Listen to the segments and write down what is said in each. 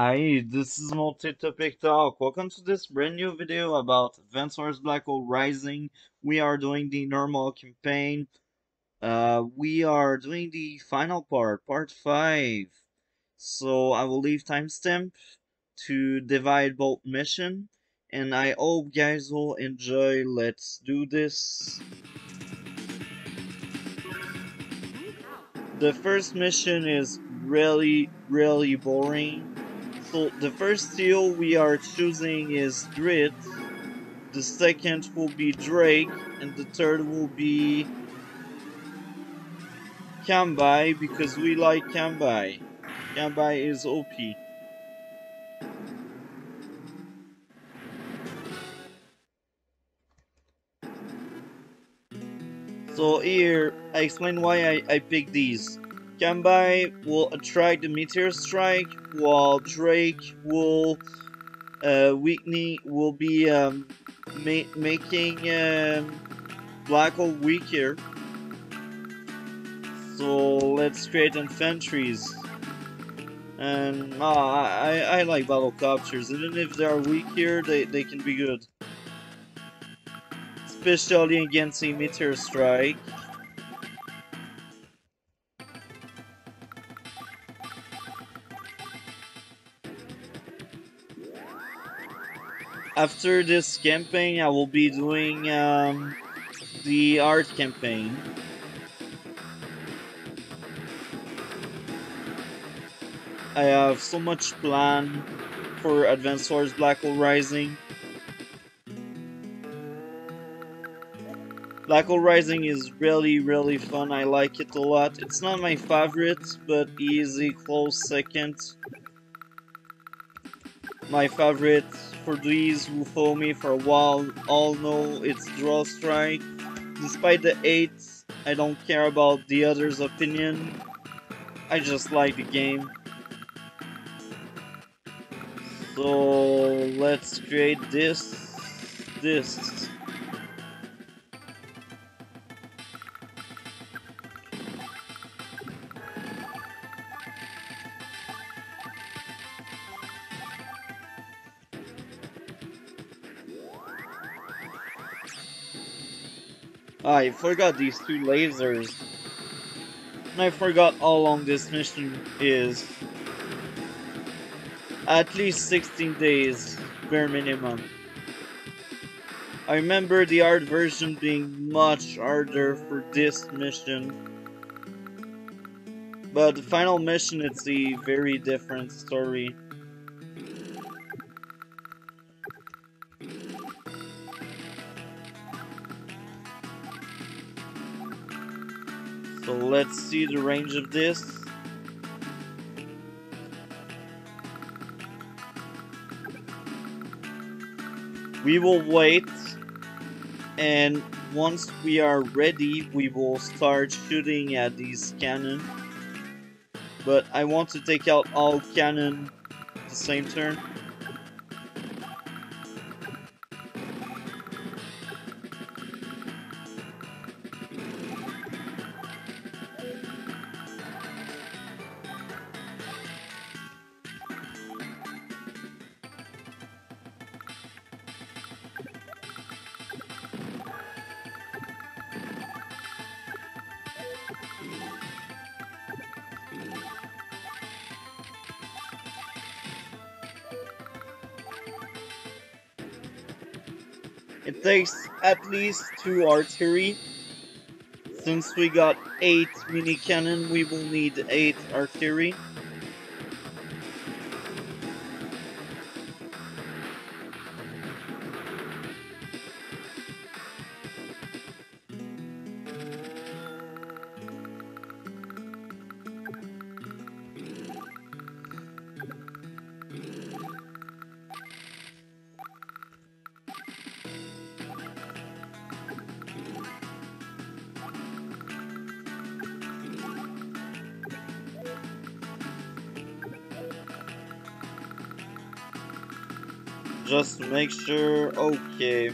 Hi, this is Multi-Topic Talk. Welcome to this brand new video about Advance Wars Black Hole Rising. We are doing the normal campaign. Uh, we are doing the final part, part 5. So I will leave timestamp to divide both mission. And I hope guys will enjoy. Let's do this. The first mission is really, really boring. So the first steel we are choosing is Grit. The second will be Drake, and the third will be Kanbei because we like Kanbei. Kanbei is OP. So here, I explain why I, I picked these. Kanbei will attract the Meteor Strike, while Drake will uh, weakening will be um, ma making um, Black Hole weaker. So let's create infantries. And uh, I, I like battle copters, even if they are weaker, they, they can be good. Especially against a Meteor Strike. After this campaign, I will be doing um, the art campaign. I have so much plan for Advance Wars Black Hole Rising. Black Hole Rising is really, really fun. I like it a lot. It's not my favorite, but easy close second. My favorite for these who follow me for a while all know it's Dual Strike. Despite the 8, I don't care about the others' opinion. I just like the game. So let's create this, this. I forgot these two lasers. And I forgot how long this mission is. At least 16 days, bare minimum. I remember the art version being much harder for this mission. But the final mission, it's a very different story. So let's see the range of this. We will wait and once we are ready we will start shooting at these cannon. But I want to take out all cannon the same turn. At least two artillery. Since we got 8 mini cannon, we will need 8 artillery. Make sure okay.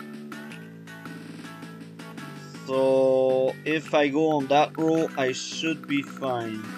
So if I go on that row I should be fine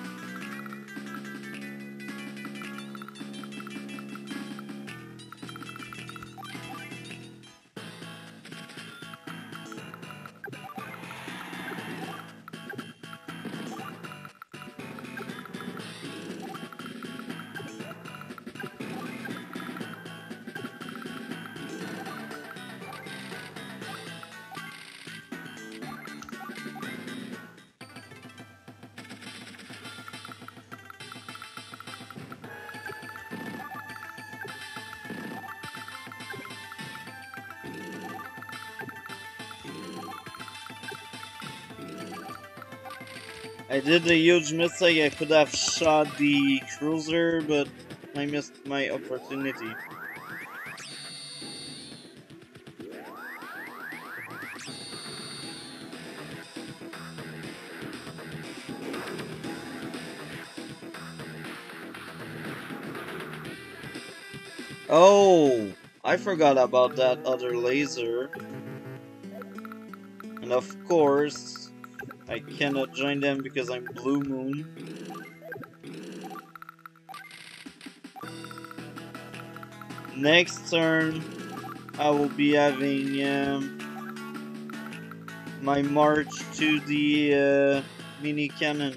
did a huge mistake. I could have shot the cruiser, but I missed my opportunity. Oh, I forgot about that other laser. And of course, I cannot join them because I'm Blue Moon. Next turn, I will be having um, my march to the uh, mini cannon.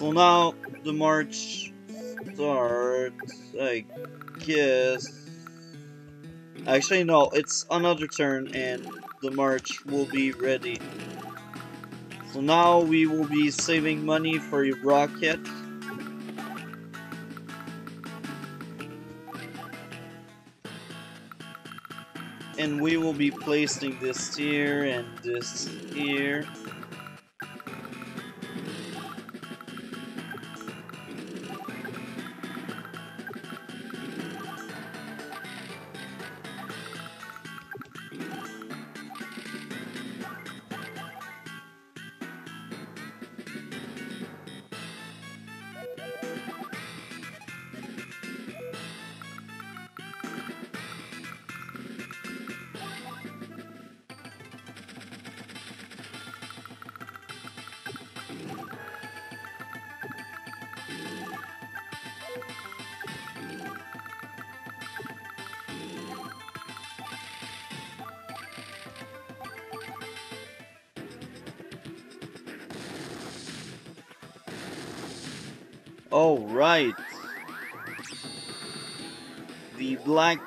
So now the march starts, I guess. Actually, no, it's another turn and the march will be ready. So now we will be saving money for a rocket. And we will be placing this here and this here.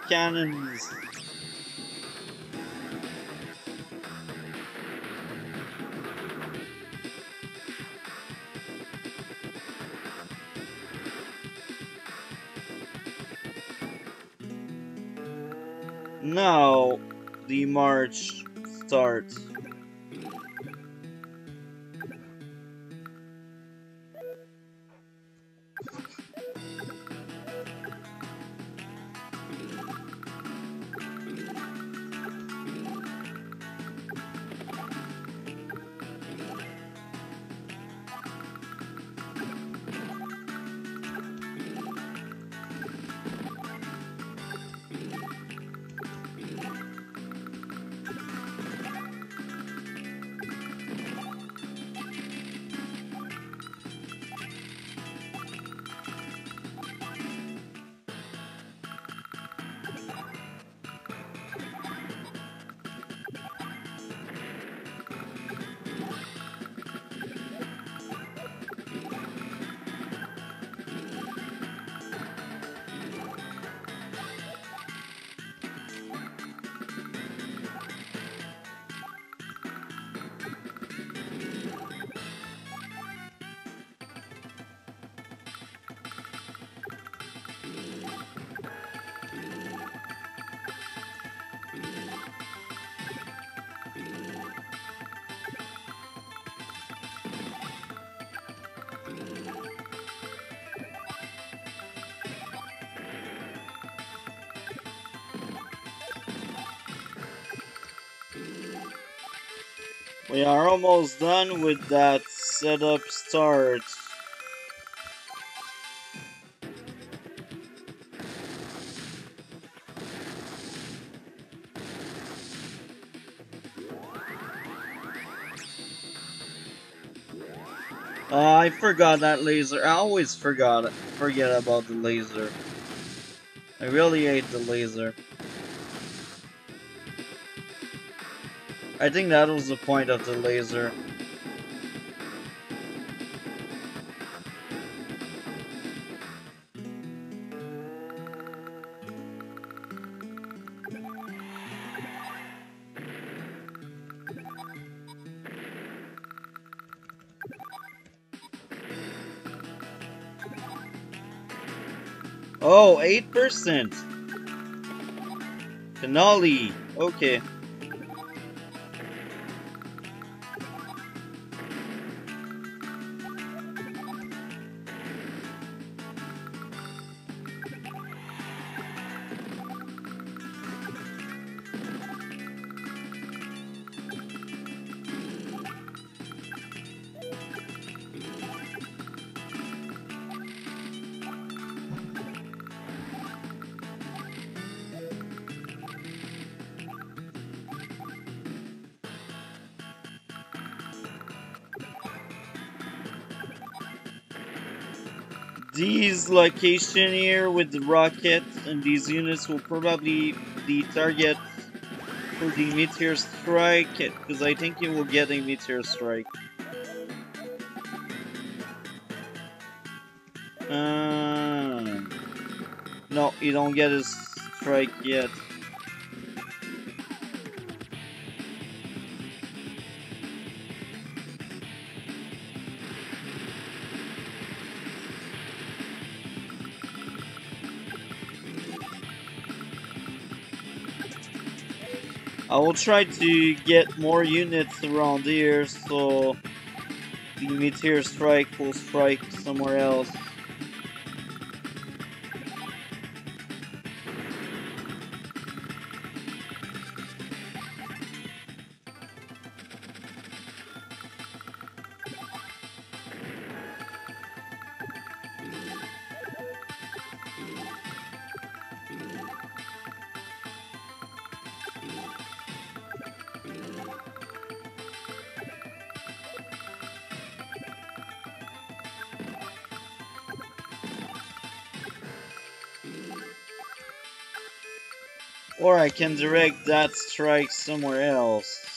Cannons. We are almost done with that setup start. Oh, I forgot that laser. I always forgot forget about the laser. I really hate the laser. I think that was the point of the laser. Oh, 8%. Finale. Okay. Location here with the rocket and these units will probably the target for the meteor strike because I think you will get a meteor strike. Uh, no, you don't get a strike yet. I will try to get more units around here so the meteor strike will strike somewhere else. I can direct that strike somewhere else.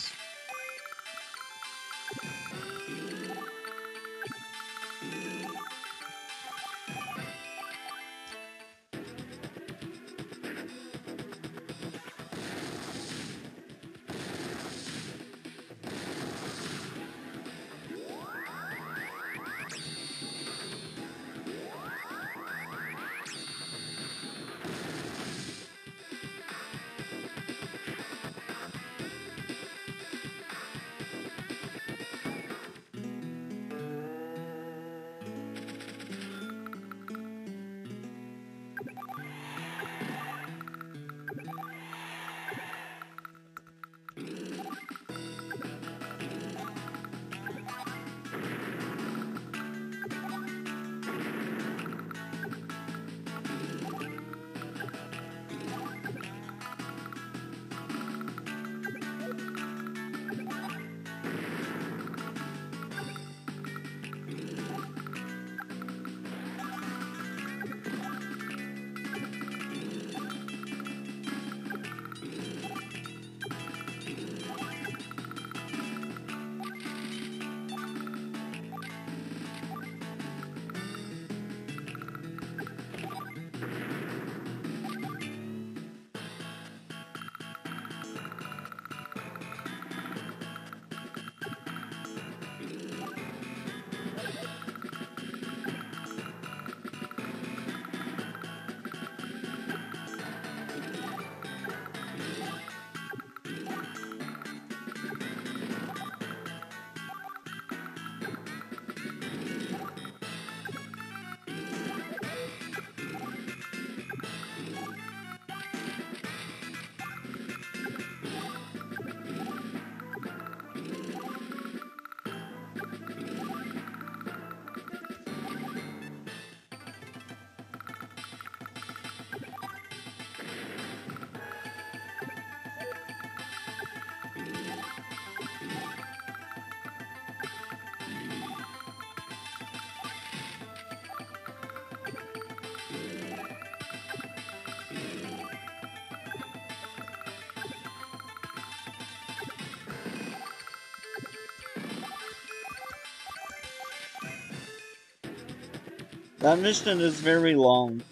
That mission is very long.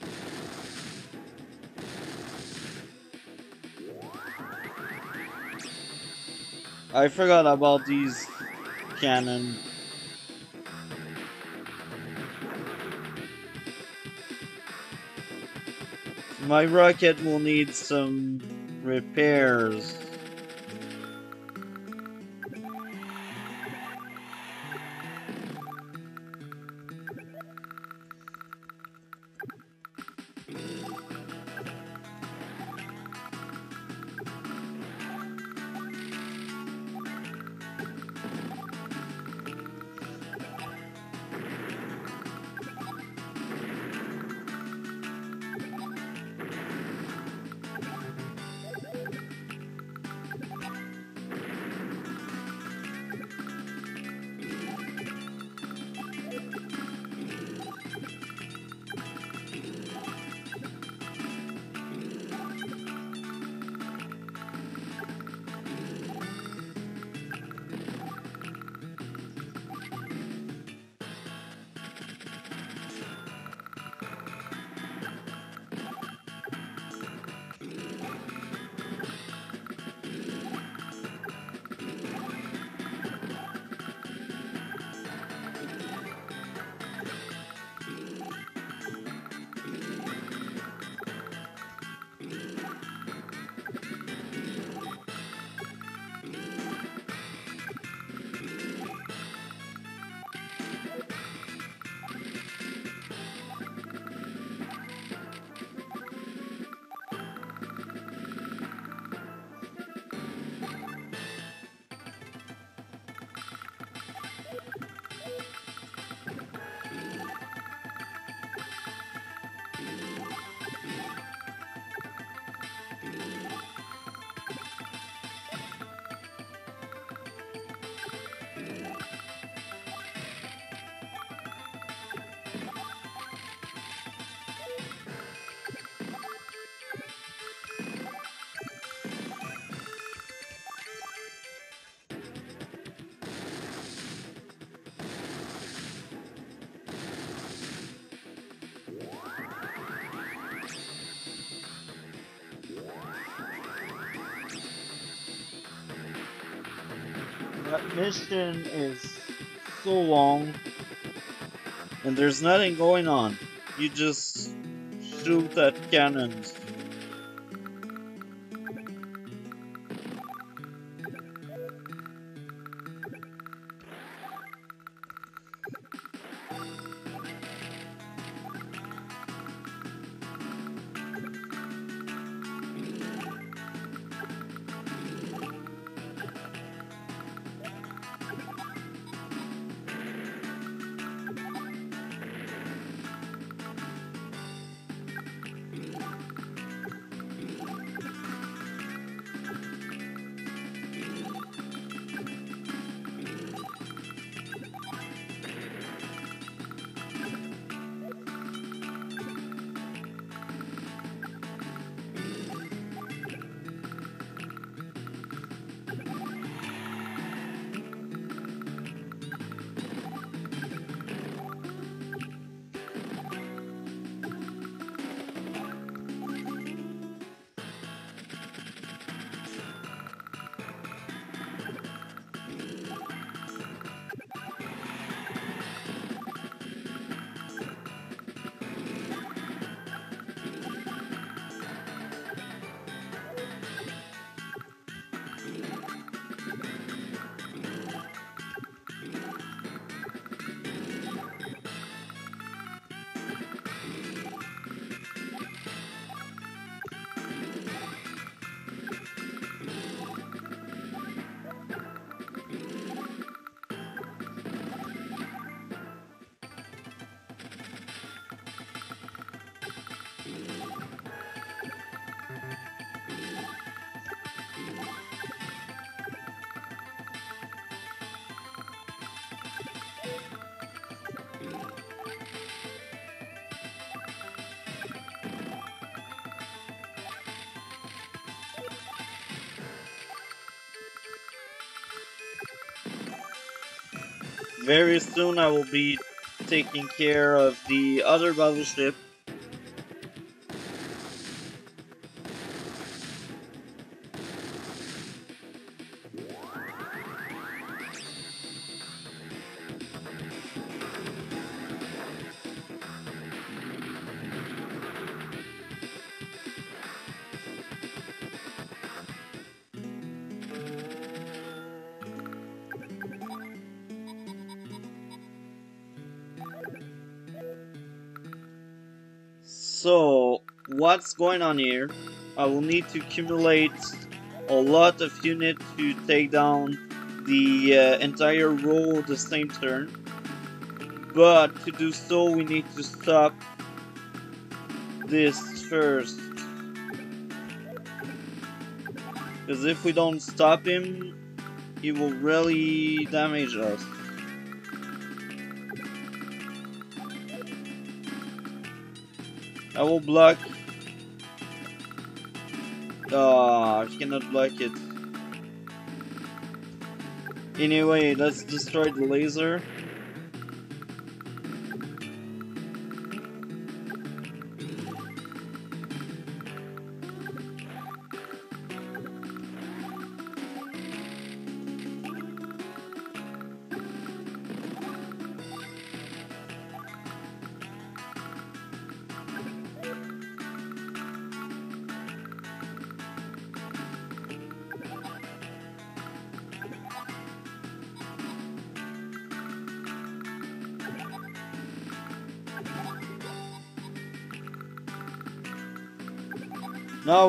I forgot about these cannon. My rocket will need some repairs. That mission is so long and there's nothing going on. You just shoot at cannons. Very soon I will be taking care of the other battleship. What's going on here? I will need to accumulate a lot of units to take down the uh, entire row the same turn. But to do so, we need to stop this first. Because if we don't stop him, he will really damage us. I will block. Ah, I cannot block it. Anyway, let's destroy the laser.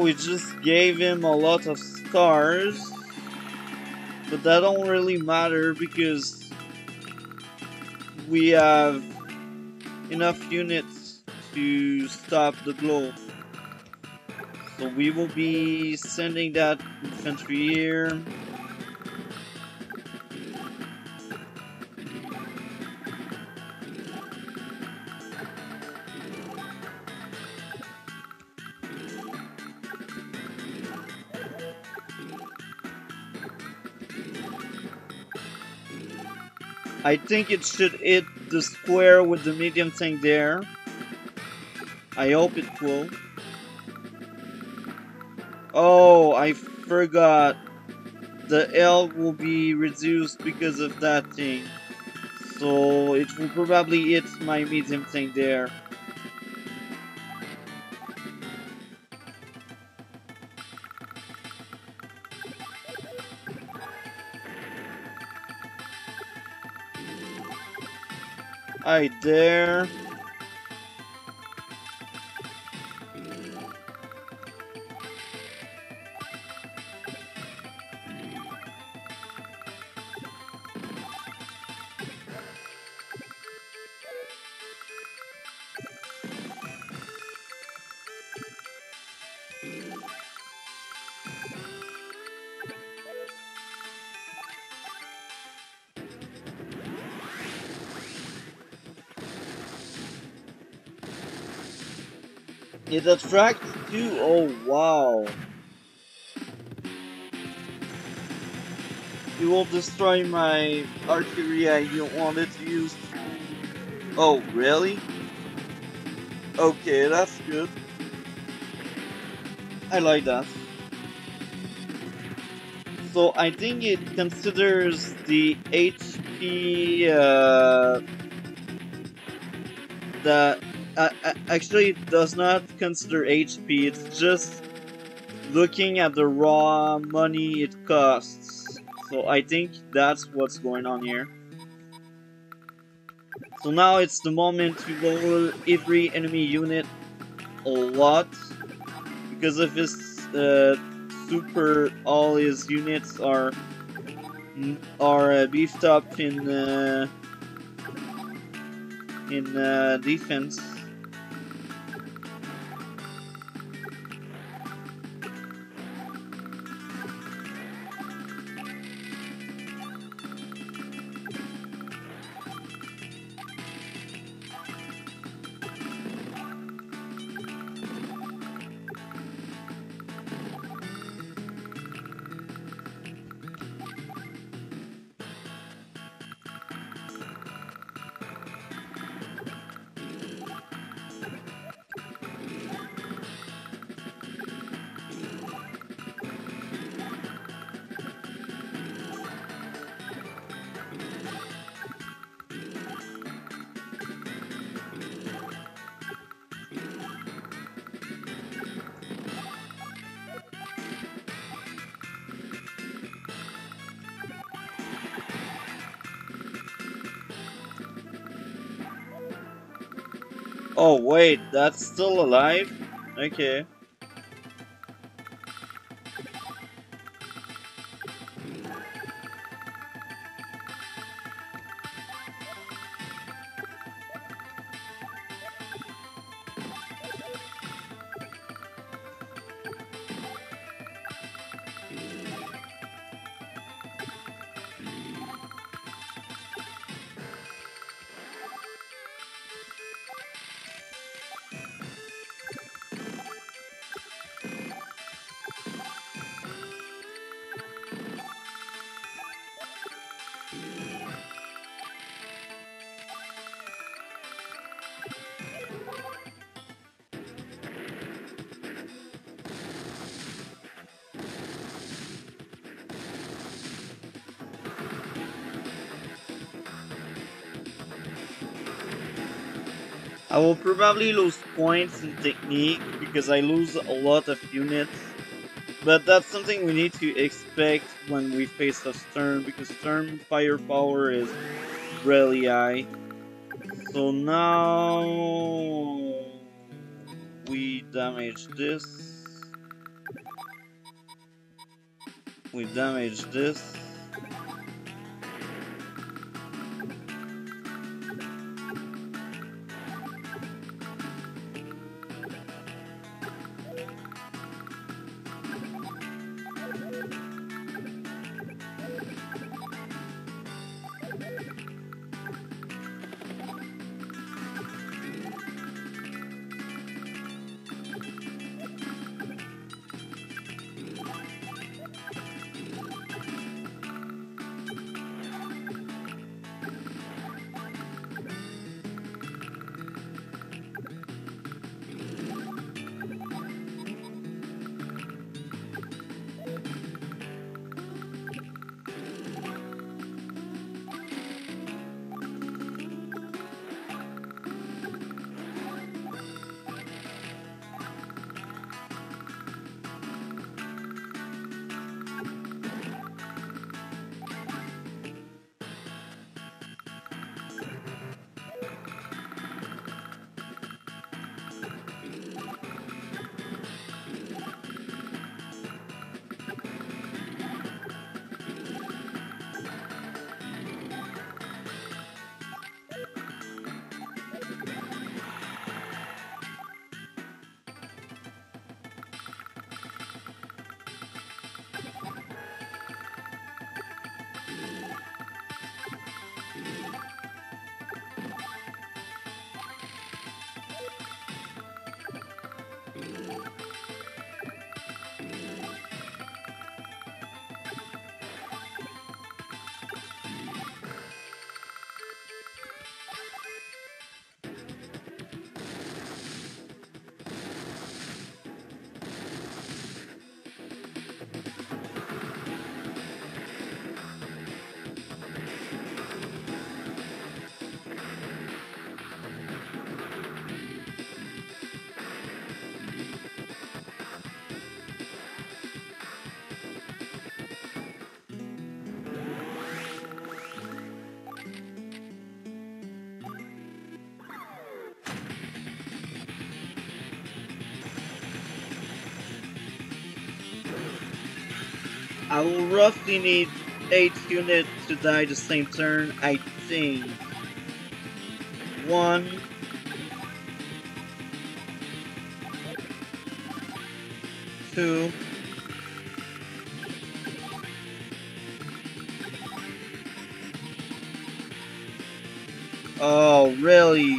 We just gave him a lot of stars. But that don't really matter because we have enough units to stop the blow. So we will be sending that infantry here. I think it should hit the square with the medium thing there. I hope it will. Oh, I forgot. The L will be reduced because of that thing. So it will probably hit my medium thing there. I dare. It attracts two. Oh wow. You will destroy my archery I don't want it to use. Oh, really? Okay, that's good. I like that. So I think it considers the HP uh, the actually it does not consider HP, it's just looking at the raw money it costs. So I think that's what's going on here. So now it's the moment to roll every enemy unit a lot. Because of his uh, super, all his units are are uh, beefed up in uh, in uh, defense. Wait, that's still alive? Okay. I will probably lose points in technique because I lose a lot of units. But that's something we need to expect when we face a Sturm because Sturm firepower is really high. So now we damage this. We damage this. I will roughly need 8 units to die the same turn, I think. 1 2 Oh? Really?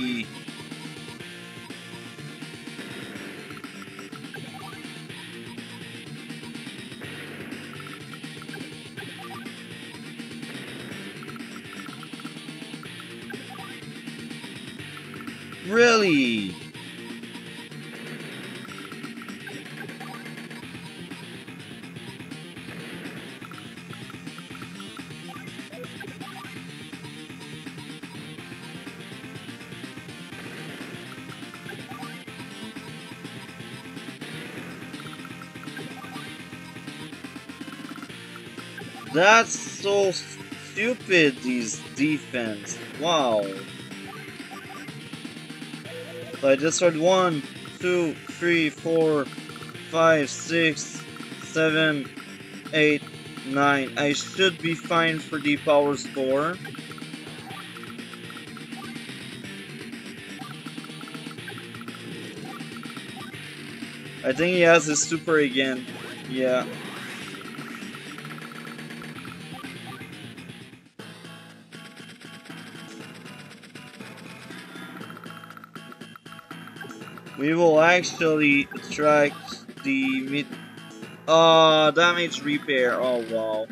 That's so stupid, these defense. Wow. So I just heard one, two, three, four, five, six, seven, eight, nine. I should be fine for the power score. I think he has his super again. Yeah. We will actually track the mid. Uh, damage repair. Oh wow.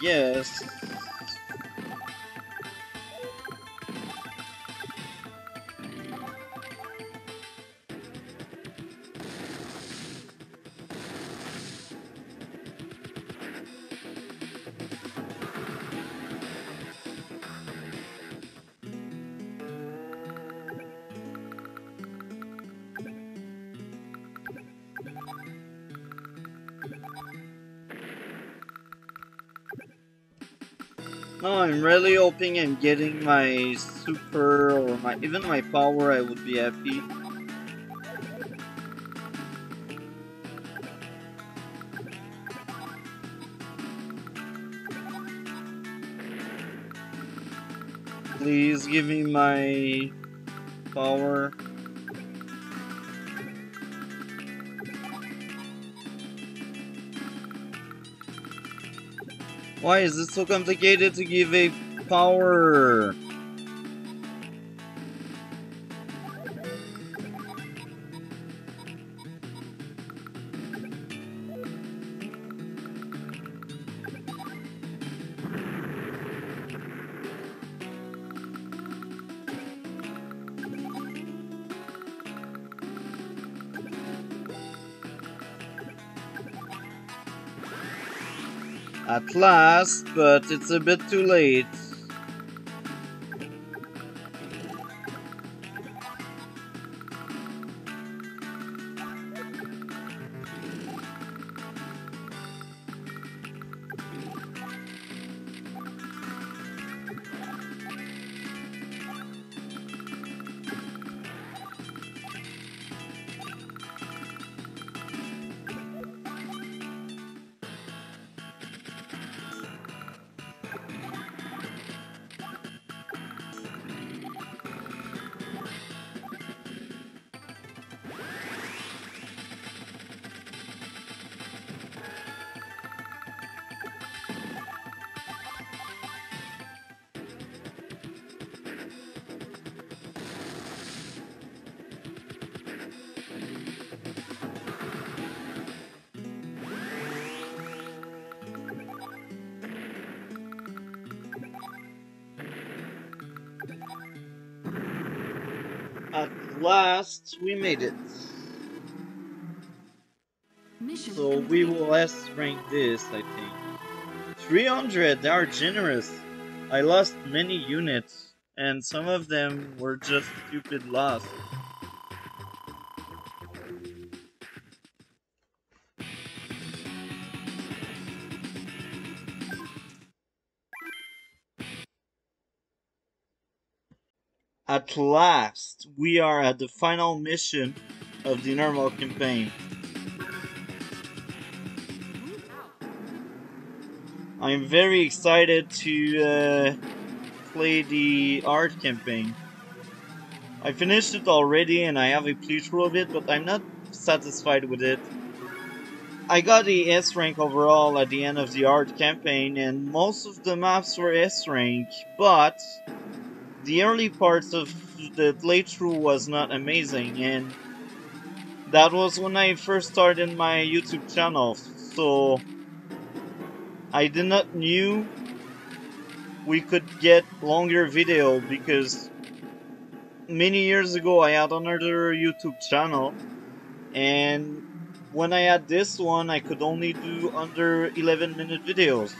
I I'm really hoping I'm getting my super or my even my power. I would be happy. Please give me my power. Why is it so complicated to give a power? At last, but it's a bit too late. Last, we made it. Mission So we will S rank this, I think. 300, they are generous. I lost many units, and some of them were just stupid loss. At last, we are at the final mission of the normal campaign. I'm very excited to uh, play the art campaign. I finished it already and I have a playthrough of it, but I'm not satisfied with it. I got the S rank overall at the end of the art campaign and most of the maps were S rank, but the early parts of the playthrough was not amazing and that was when I first started my YouTube channel, so I did not knew we could get longer video because many years ago I had another YouTube channel and when I had this one I could only do under 11 minute videos.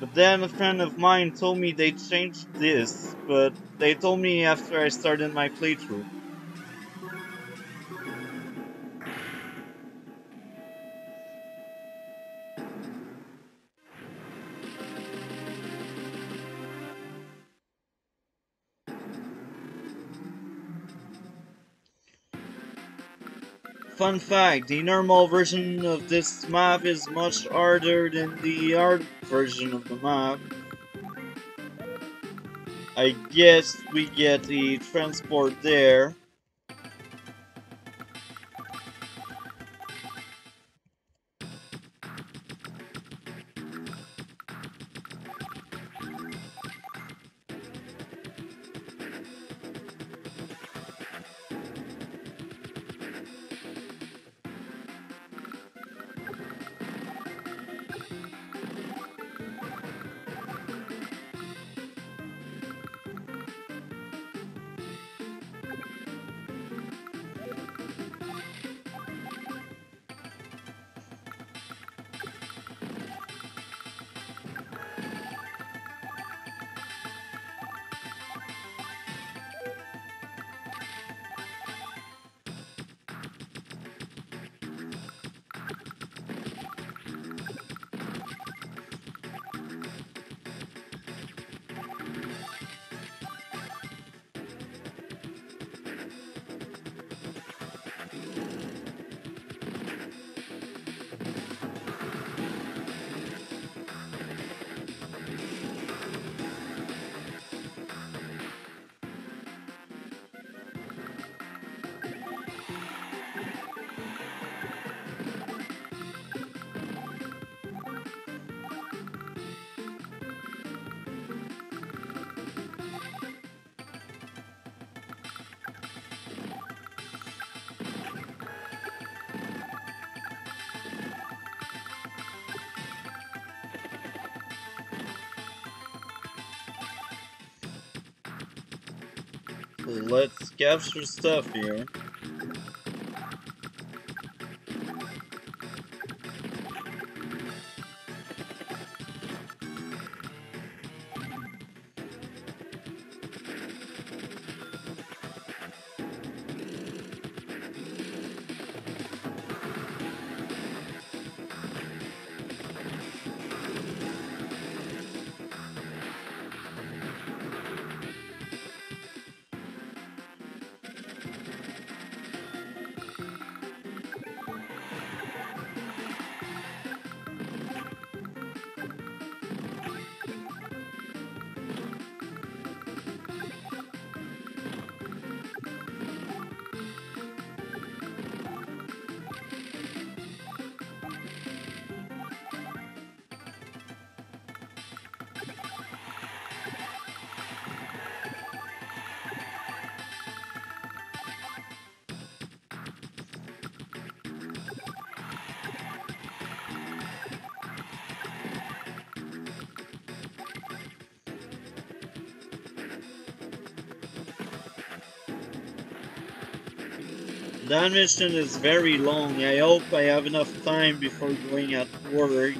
But then a friend of mine told me they changed this, but they told me after I started my playthrough. Fun fact, the normal version of this map is much harder than the art version of the map. I guess we get the transport there. Capture stuff here. That mission is very long. I hope I have enough time before going at work.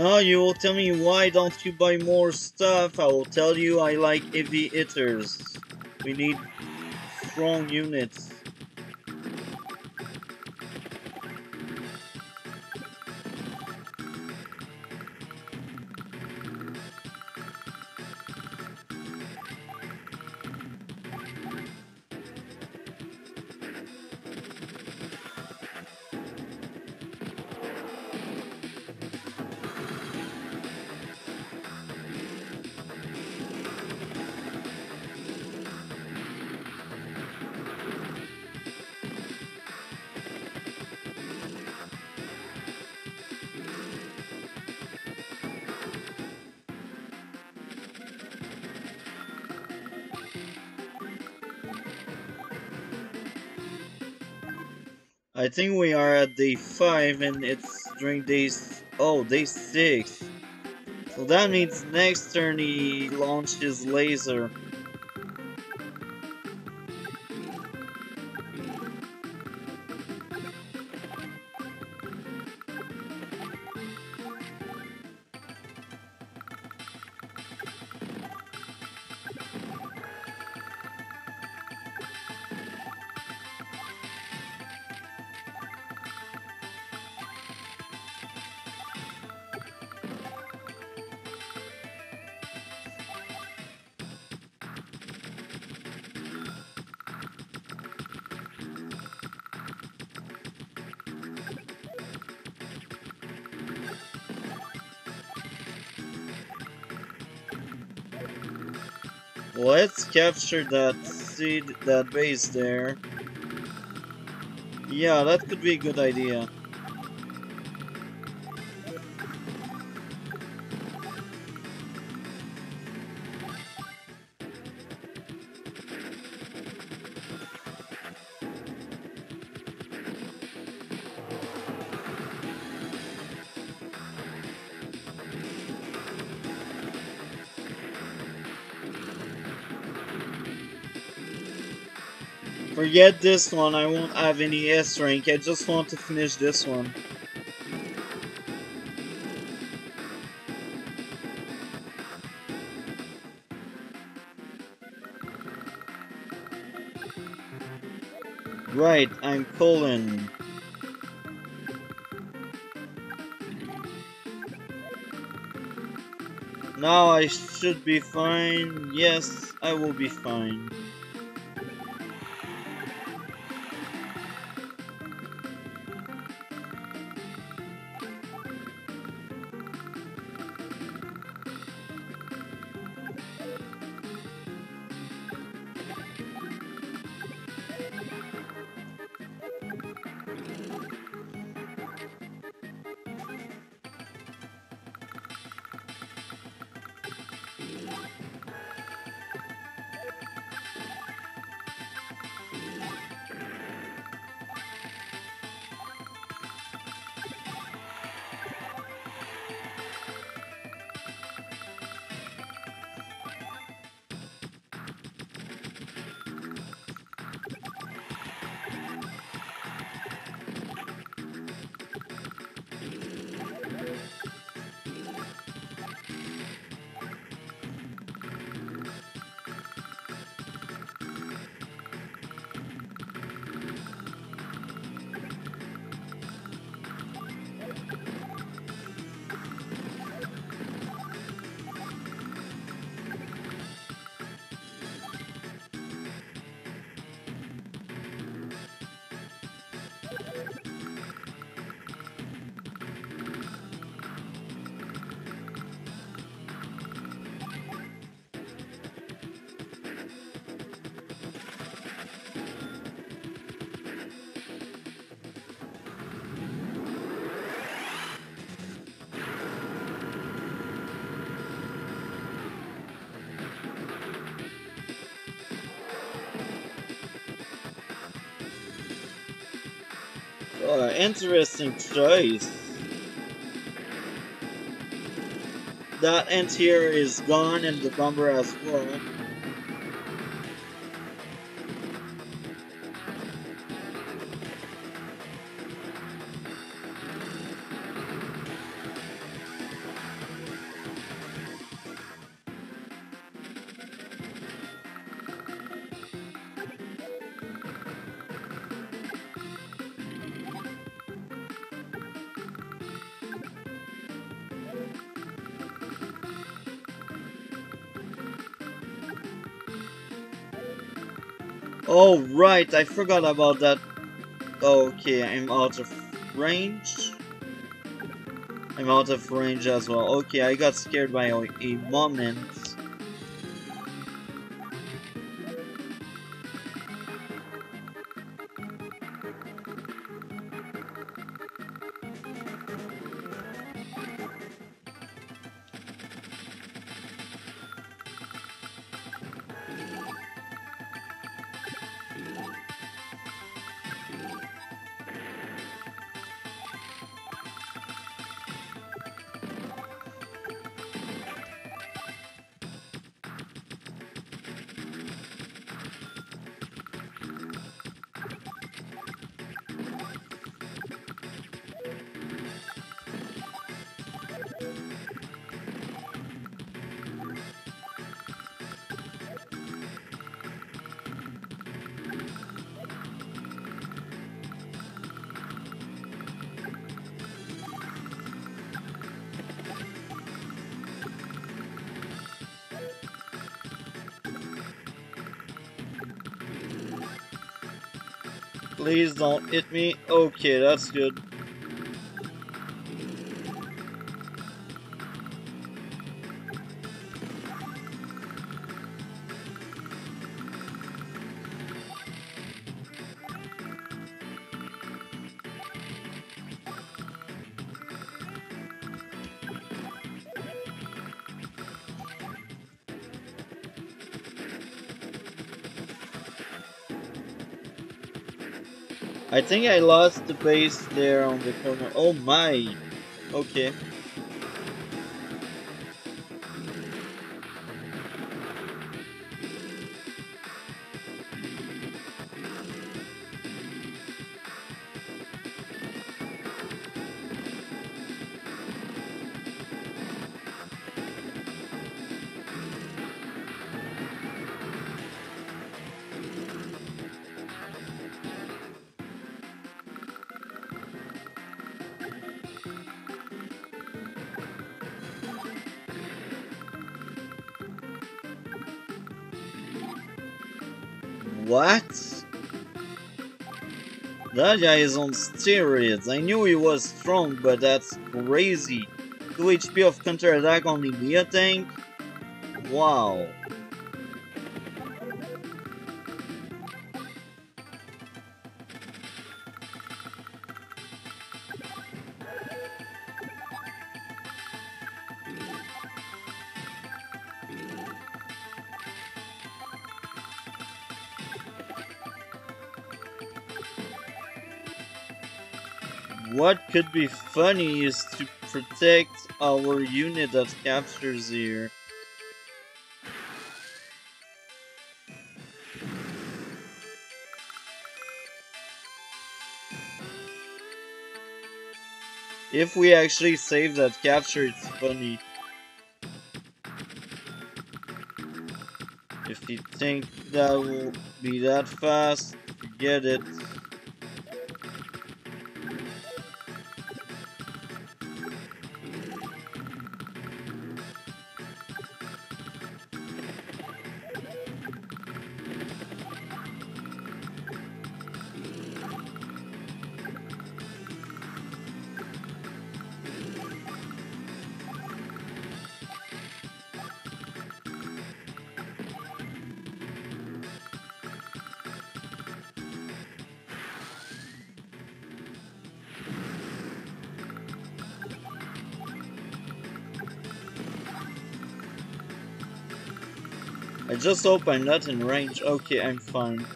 No, you will tell me why don't you buy more stuff. I will tell you I like heavy hitters. We need strong units. Think we are at day 5 and it's during days... Oh, day 6. So that means next turn he launches laser. Capture that seed, that base there. Yeah, that could be a good idea. Forget this one, I won't have any S rank, I just want to finish this one. Right, I'm Colin. Now I should be fine. Yes, I will be fine. Interesting choice. That end here is gone and the bomber as well. Right, I forgot about that. Okay, I'm out of range. I'm out of range as well. Okay, I got scared by a, a moment. Please don't hit me. Okay, that's good. Think I lost the base there on the corner. Oh my! Okay. Guy is on steroids. I knew he was strong, but that's crazy. 2 HP of counter attack on the Mia tank? Wow. Could be funny is to protect our unit that captures here. If we actually save that capture, it's funny. If you think that will be that fast, forget it. I just hope I'm not in range. Okay, I'm fine.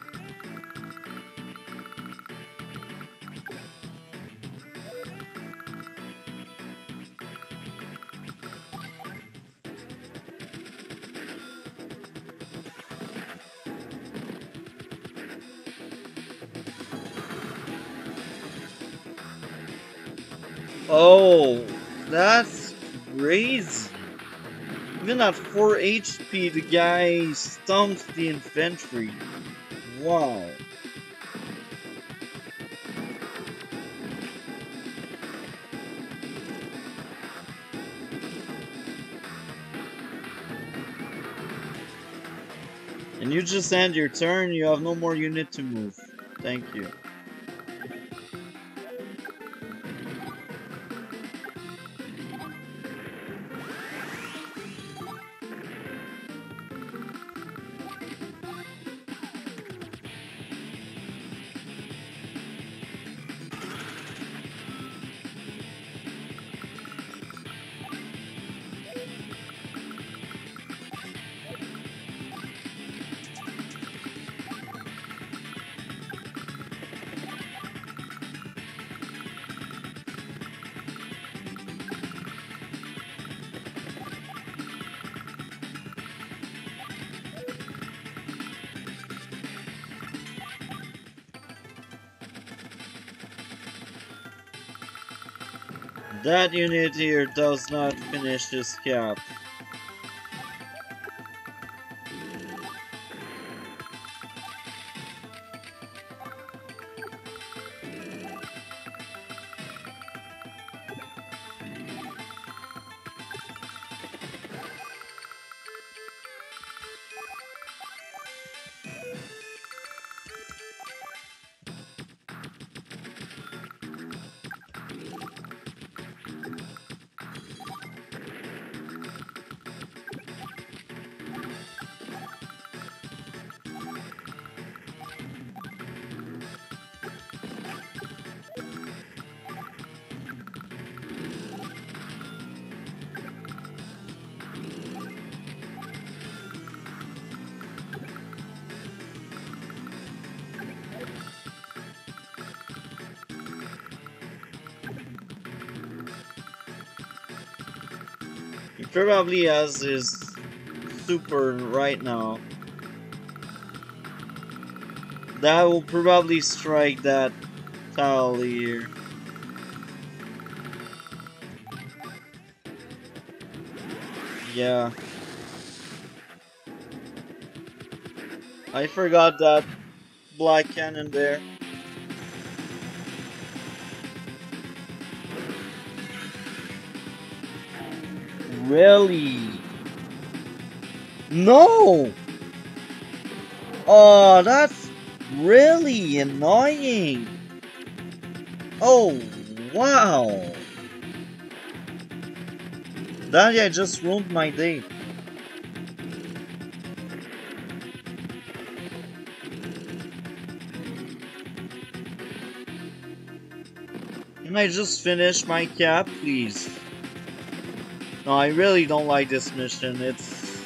4 HP, the guy stomps the infantry. Wow. And you just end your turn, you have no more unit to move. Thank you. That unit here does not finish this cap. Probably has his super right now. That will probably strike that tile here. Yeah. I forgot that black cannon there. Really? No! Oh, that's really annoying. Oh, wow. Yeah, just ruined my day. Can I just finish my cap, please? No, I really don't like this mission. It's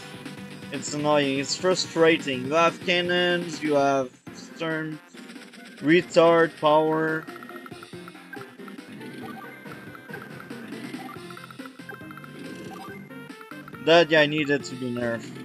it's annoying. It's frustrating. You have cannons, you have Sturm retard power. That guy needed to be nerfed.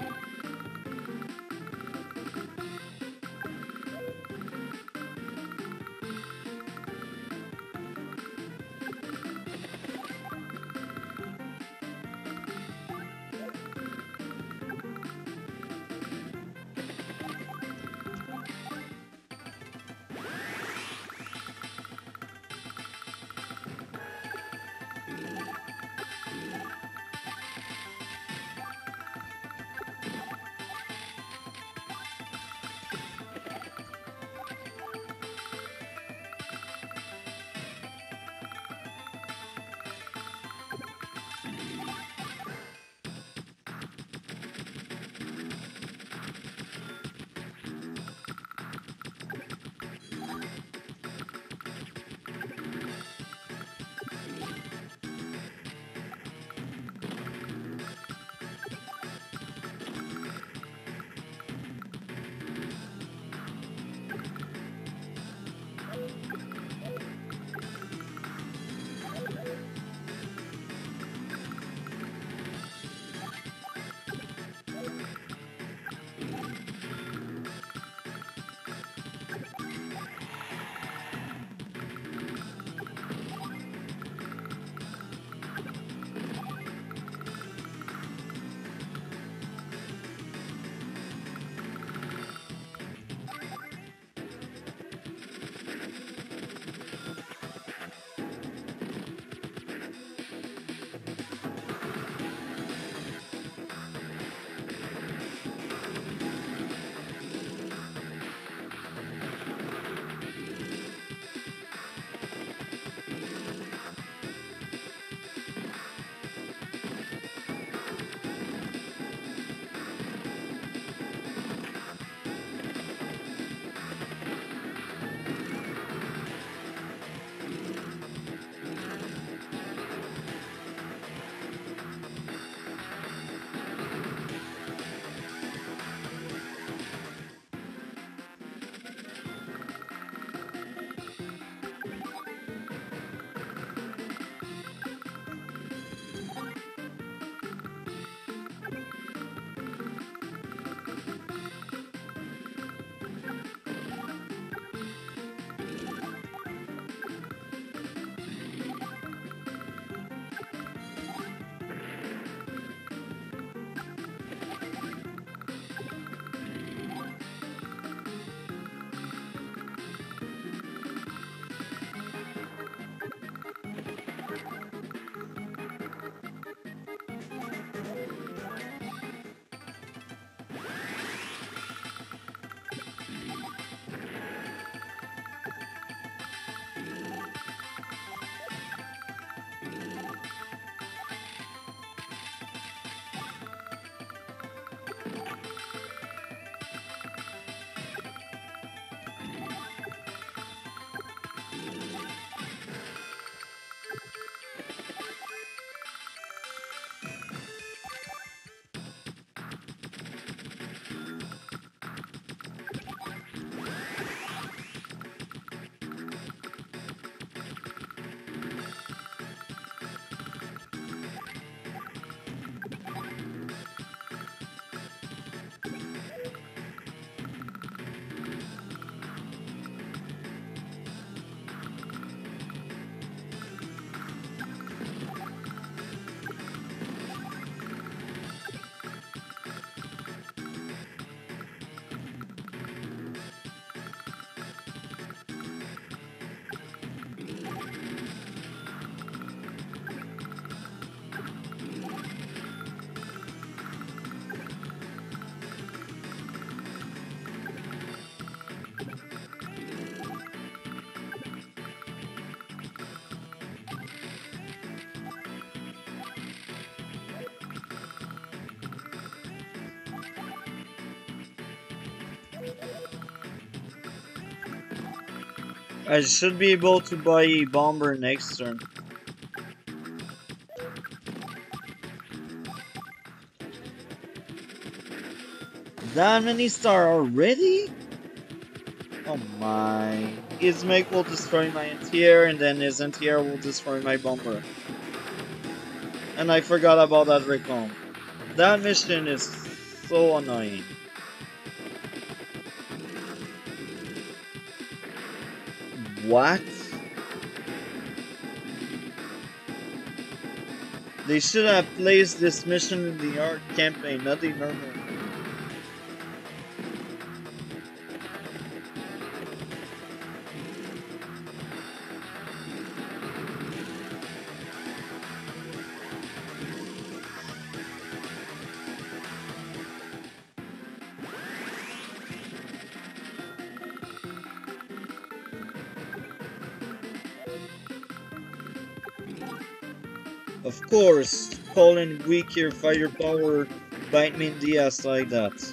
I should be able to buy a bomber next turn. That many star already? Oh my. His will destroy my anti-air and then his anti-air will destroy my bomber. And I forgot about that recon. That mission is so annoying. What? They should have placed this mission in the art campaign, not the normal. Colin weaker firepower bite me in the ass like that.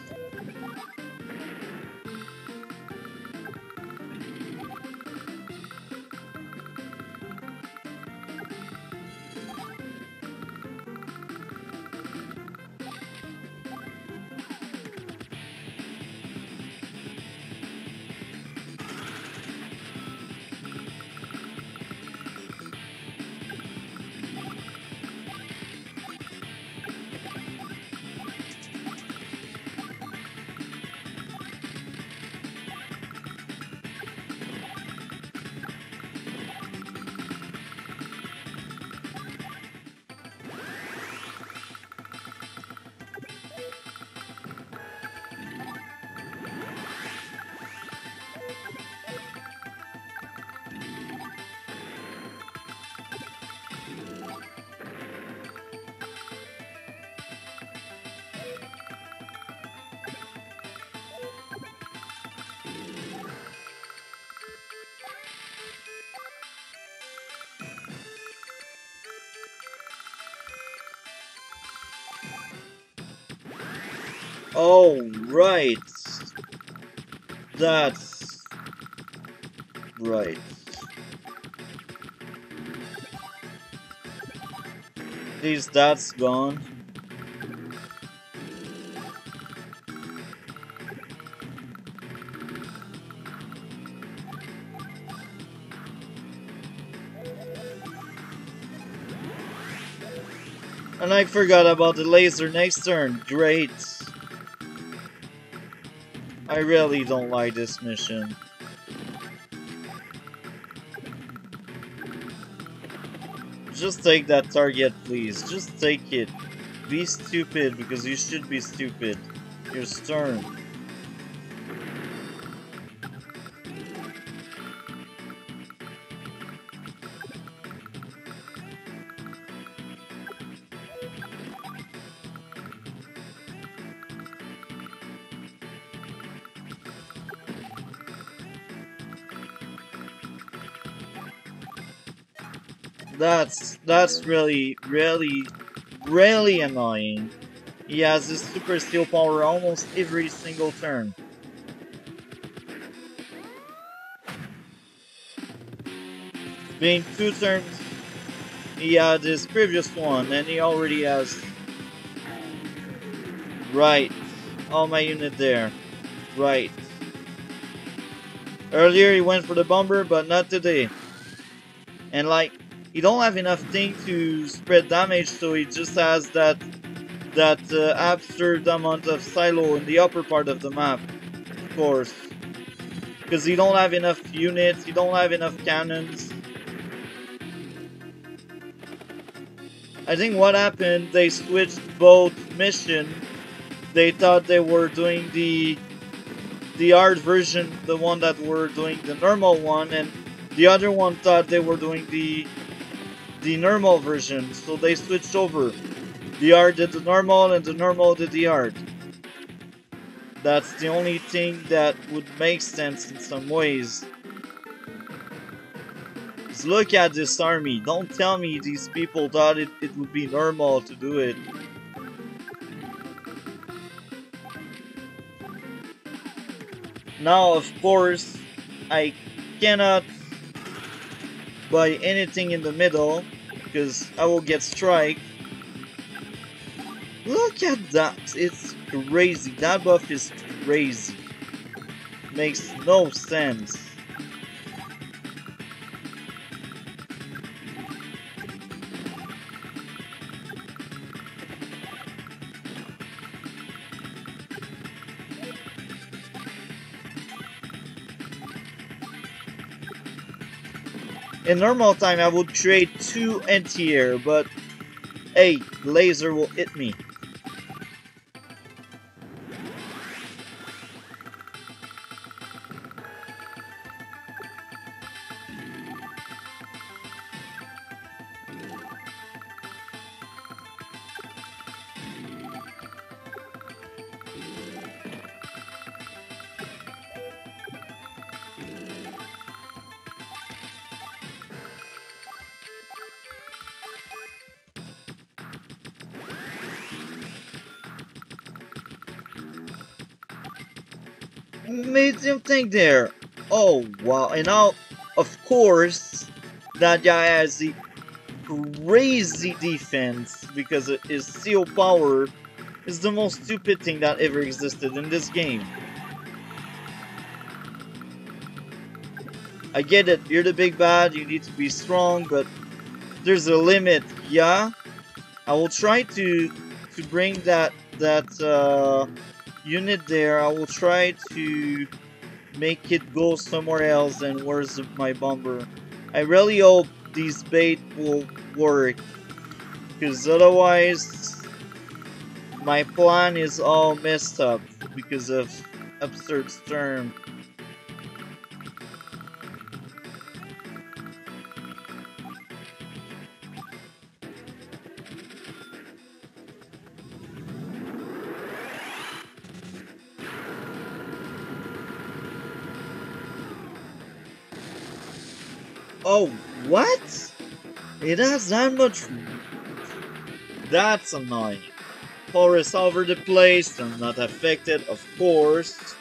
Oh, right. That's... Right. These that's gone. And I forgot about the laser next turn. Great. I really don't like this mission. Just take that target, please. Just take it. Be stupid, because you should be stupid. You're Sturm. That's really really really annoying. He has this super steel power almost every single turn. Being two turns, he had his previous one, and he already has. Right, all my unit there. Right. Earlier he went for the bomber, but not today. And like, he don't have enough thing to spread damage, so he just has that that uh, absurd amount of silo in the upper part of the map, of course. Because he don't have enough units, he don't have enough cannons. I think what happened, they switched both mission. They thought they were doing the the hard version, the one that were doing the normal one, and the other one thought they were doing the the normal version, so they switched over. The hard did the normal, and the normal did the art. That's the only thing that would make sense in some ways. Just look at this army. Don't tell me these people thought it, it would be normal to do it. Now, of course, I cannot buy anything in the middle because I will get strike. Look at that, it's crazy, that buff is crazy. Makes no sense. In normal time, I would trade two anti-air, but hey, laser will hit me. There. Oh, wow. And now, of course, that guy has the crazy defense because his CO power is the most stupid thing that ever existed in this game. I get it, you're the big bad, you need to be strong, but there's a limit, yeah? I will try to to bring that that uh, unit there, I will try to make it go somewhere else and where's my bomber. I really hope this bait will work because otherwise my plan is all messed up because of absurd Sturm. What? It has that much... That's annoying. Forest over the place, I'm not affected, of course.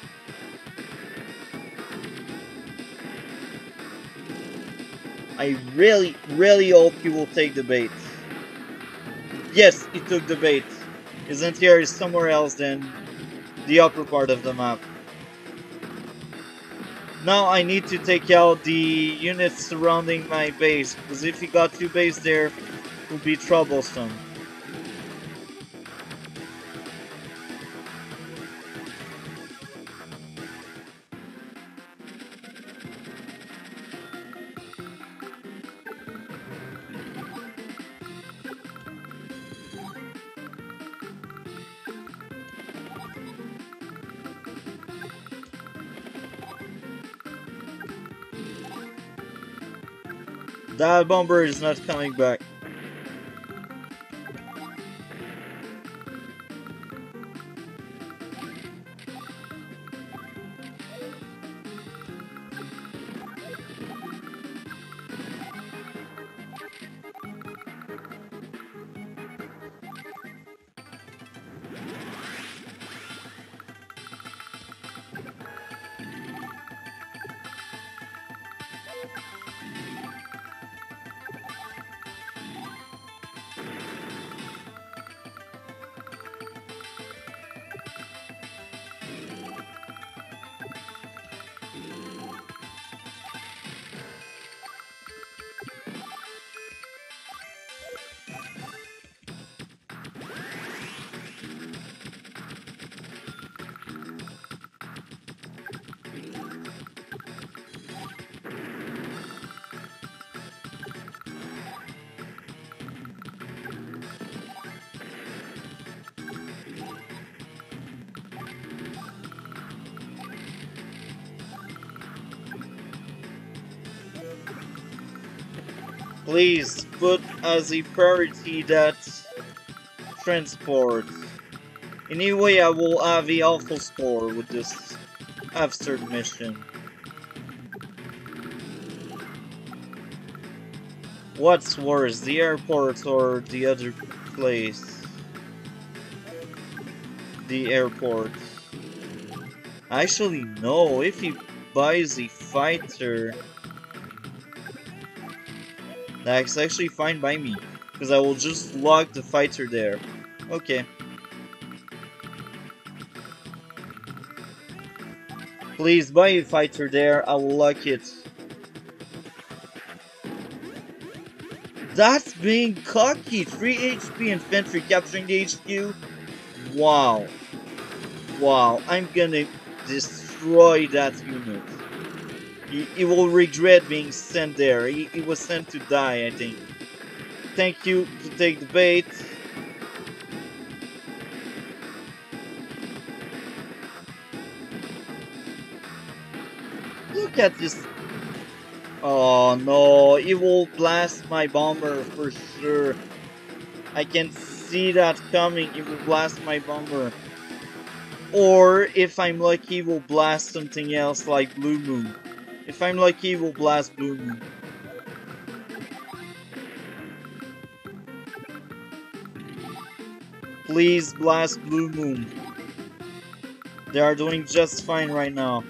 I really, really hope he will take the bait. Yes, he took the bait. His interior is somewhere else than the upper part of the map. Now I need to take out the units surrounding my base, because if he got two base there, it would be troublesome. That bomber is not coming back. Please put as a priority that transport. Anyway, I will have a awful score with this absurd mission. What's worse, the airport or the other place? The airport. Actually, no. If he buys a fighter, that's actually fine by me. Because I will just lock the fighter there. Okay. Please buy a fighter there, I will lock it. That's being cocky! 3 HP and infantry capturing the HQ? Wow. Wow, I'm gonna destroy that unit. He, he will regret being sent there. He, he was sent to die, I think. Thank you to take the bait. Look at this. Oh no, it will blast my bomber for sure. I can see that coming. It will blast my bomber. Or, if I'm lucky, he will blast something else like Blue Moon. If I'm lucky, we'll blast Blue Moon. Please blast Blue Moon. They are doing just fine right now.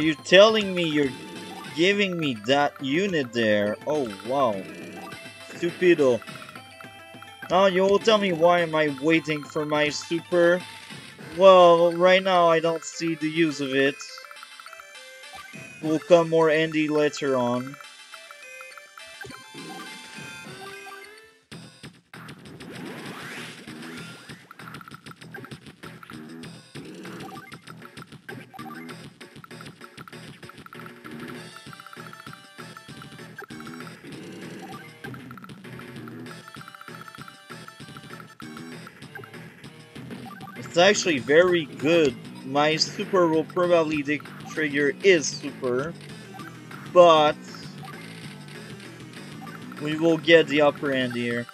You telling me you're giving me that unit there? Oh, wow. Stupido. Now you will tell me why am I waiting for my super? Well, right now I don't see the use of it. Will come more handy later on. Actually very good. My super will probably trigger is super, but we will get the upper end here.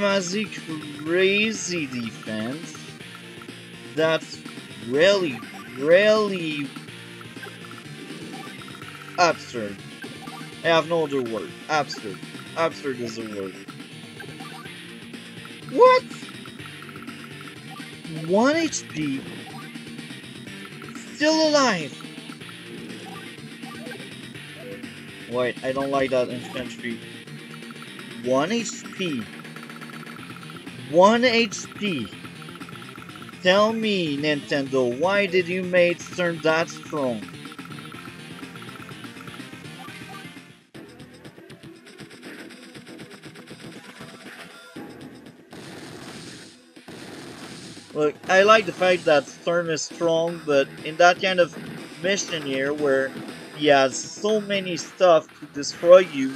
Has crazy defense. That's really, really absurd. I have no other word. Absurd. Absurd is a word. What? 1 HP? Still alive? Wait, I don't like that infantry. 1 HP. 1 HP. Tell me, Nintendo, why did you make Sturm that strong? Look, I like the fact that Sturm is strong, but in that kind of mission here where he has so many stuff to destroy you,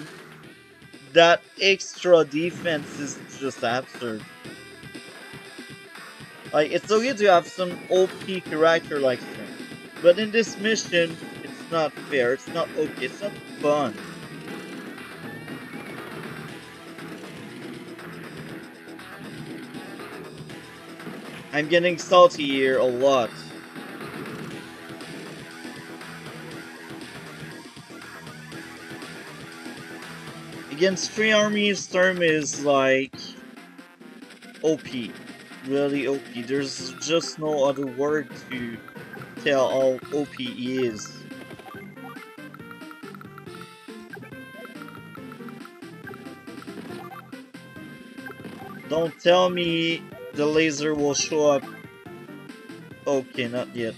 that extra defense is just absurd. Like, it's okay to have some OP character like Sturm, but in this mission, it's not fair, it's not okay, it's not fun. I'm getting salty here a lot. Against three armies, Sturm is like OP really OP. There's just no other word to tell how OP he is. Don't tell me the laser will show up. Okay, not yet.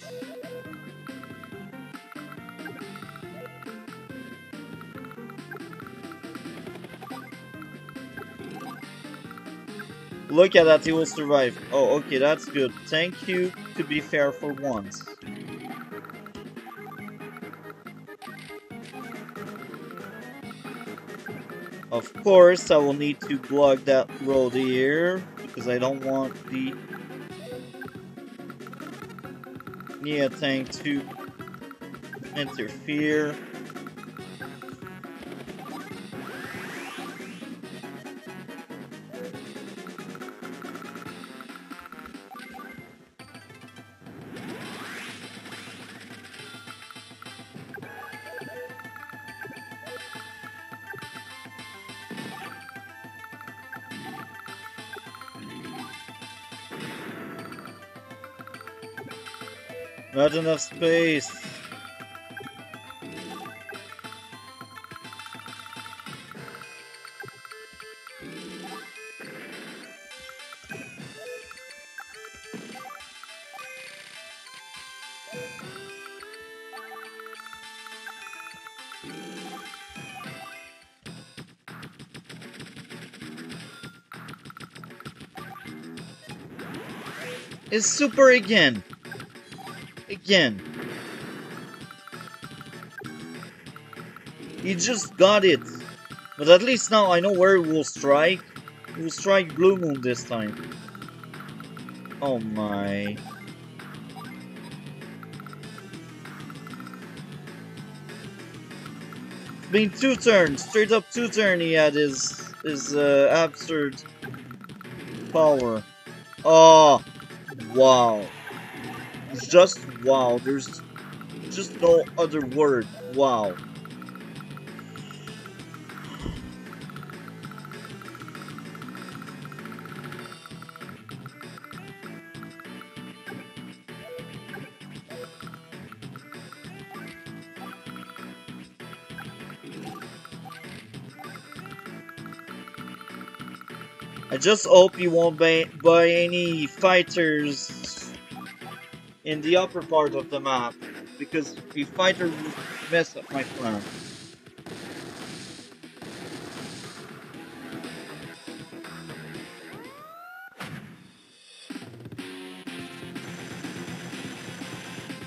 Look at that, he will survive. Oh, okay, that's good. Thank you, to be fair for once. Of course, I will need to block that road here, because I don't want the Neotank to interfere. Not enough space. It's super again again. He just got it. But at least now I know where it will strike. It will strike Blue Moon this time. Oh my. Been two turns, straight up two turn he had his, his uh, absurd power. Oh, wow just wow. There's just no other word. Wow. I just hope you won't buy, buy any fighters in the upper part of the map because the fighter would mess up my plan.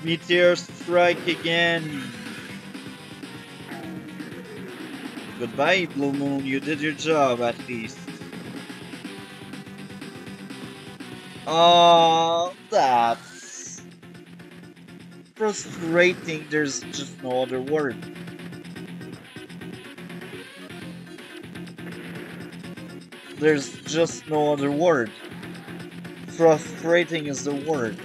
Meteor strike again. Goodbye, Blue Moon. You did your job, at least. Oh, that frustrating, there's just no other word. There's just no other word. Frustrating is the word.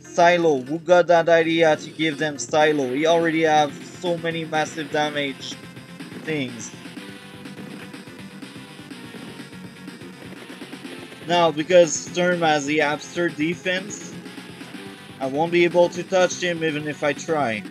Silo, who got that idea to give them Silo? We already have so many massive damage things. Now, because Sturm has the absurd defense, I won't be able to touch him even if I try.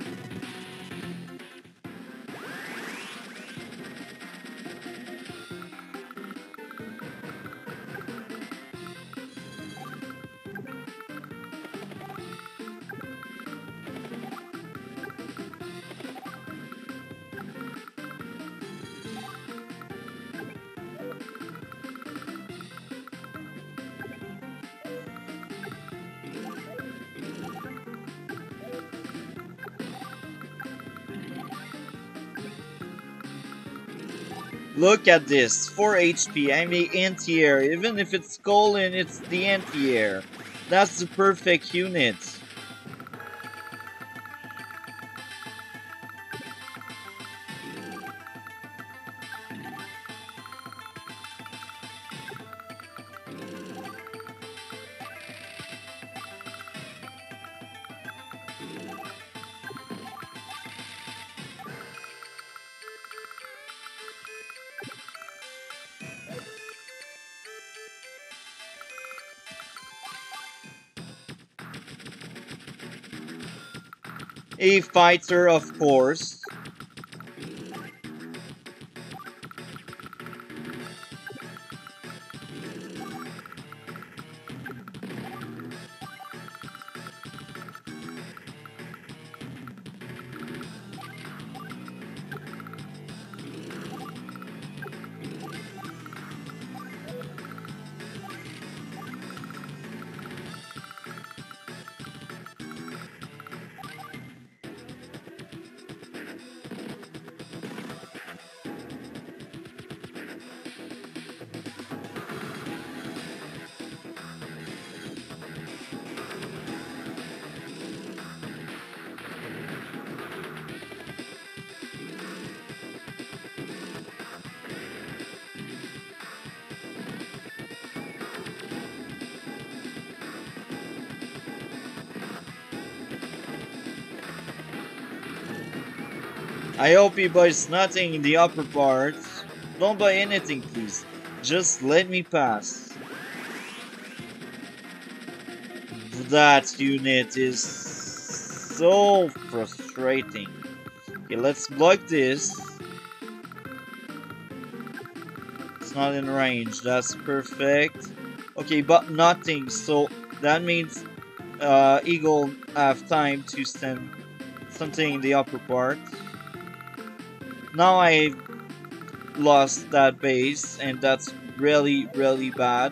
Look at this, 4 HP, I'm the anti-air, even if it's Colin, it's the anti-air. That's the perfect unit. Fighter, of course. I hope he buys nothing in the upper part. Don't buy anything, please. Just let me pass. That unit is so frustrating. Okay, let's block this. It's not in range. That's perfect. Okay, but nothing. So that means uh, Eagle have time to send something in the upper part. Now I lost that base and that's really really bad.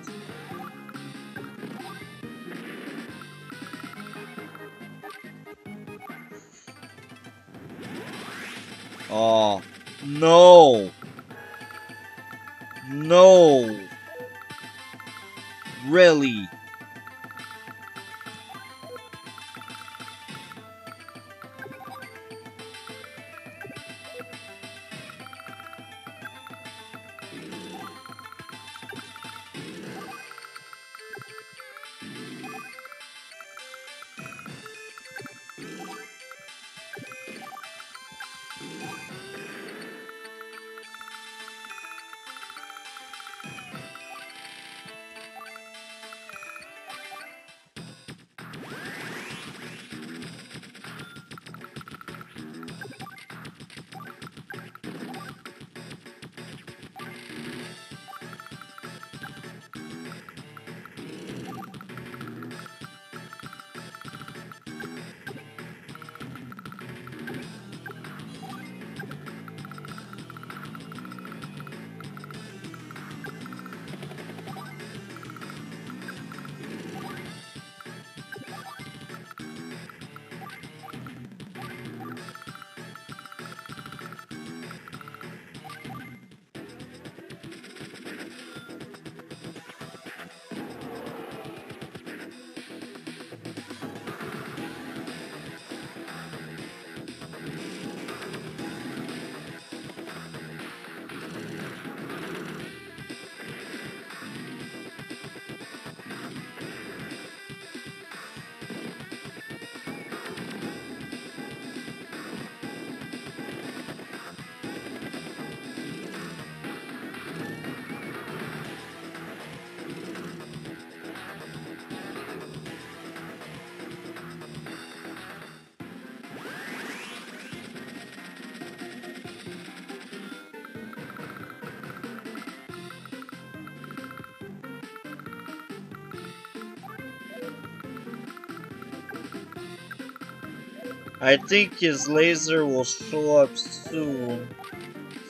I think his laser will show up soon.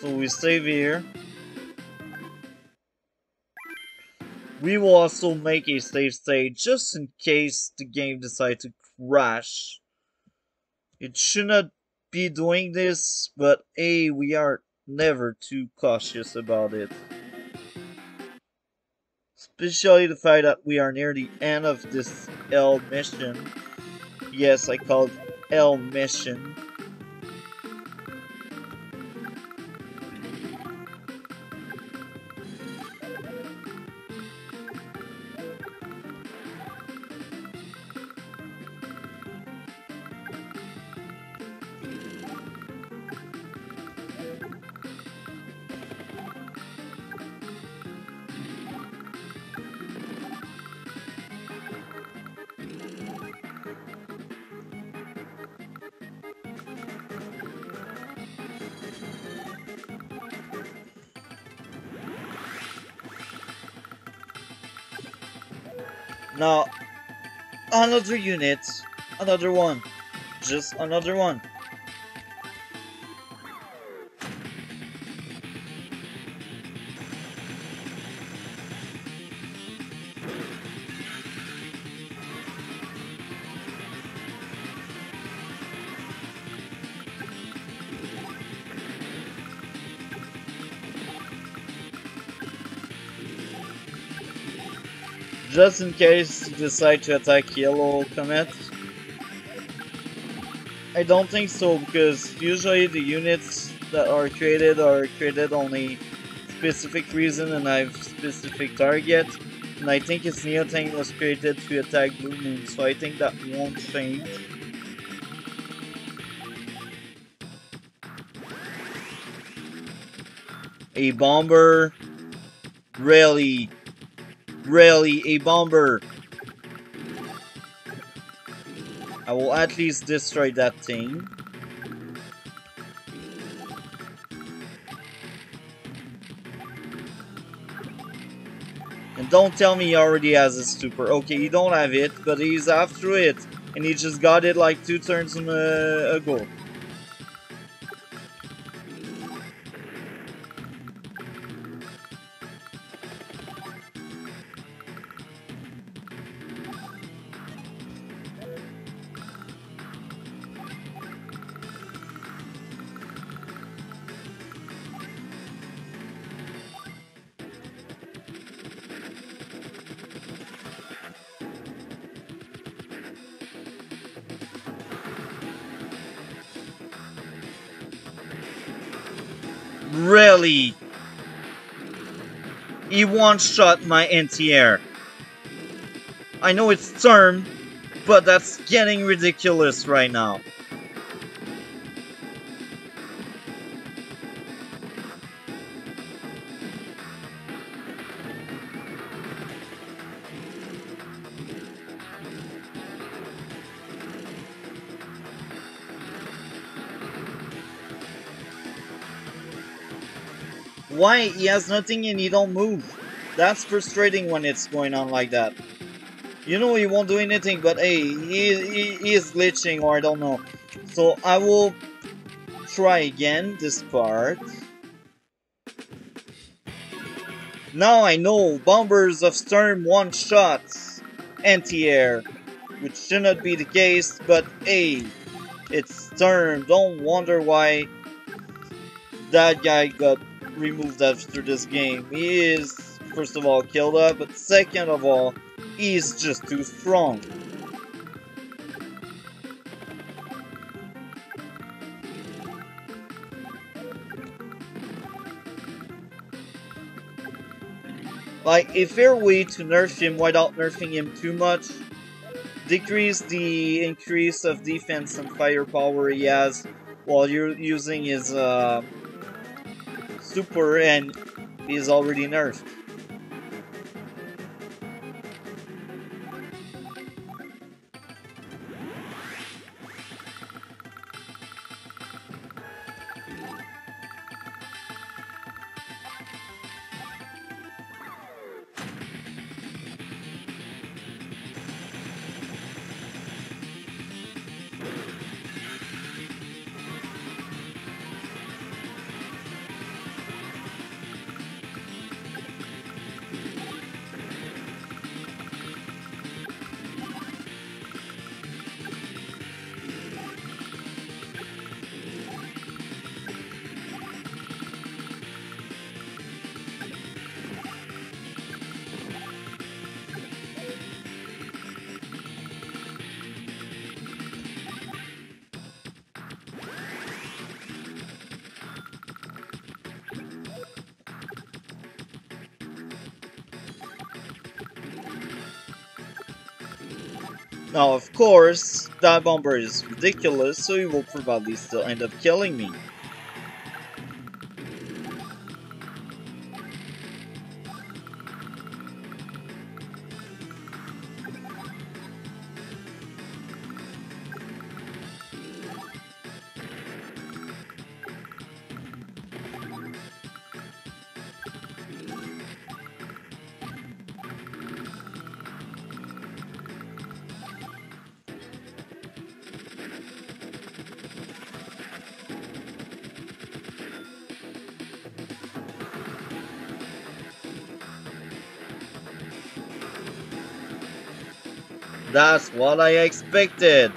So we save here. We will also make a save state just in case the game decides to crash. It should not be doing this, but A, we are never too cautious about it. Especially the fact that we are near the end of this L mission. Yes, I called L mission. Another unit, another one, just another one. Just in case you decide to attack yellow comet. I don't think so because usually the units that are created are created only specific reason and I have specific target. And I think its Neotank was created to attack Blue Moon, so I think that won't change. A bomber. Really. Really, a bomber. I will at least destroy that thing. And don't tell me he already has a super. Okay, he don't have it, but he's after it. And he just got it like two turns uh, ago. One-shot my anti-air. I know it's term, but that's getting ridiculous right now. Why? He has nothing and he don't move. That's frustrating when it's going on like that. You know he won't do anything, but hey, he, he, he is glitching or I don't know. So I will try again this part. Now I know bombers of Sturm one shots anti-air, which should not be the case, but hey, it's Sturm. Don't wonder why that guy got removed after this game. He is, first of all, killed up, but second of all, he's just too strong. Like, a fair way to nerf him without nerfing him too much, decrease the increase of defense and firepower he has while you're using his uh, super and he's already nerfed. Course, that bomber is ridiculous, so he will probably still end up killing me. That's what I expected.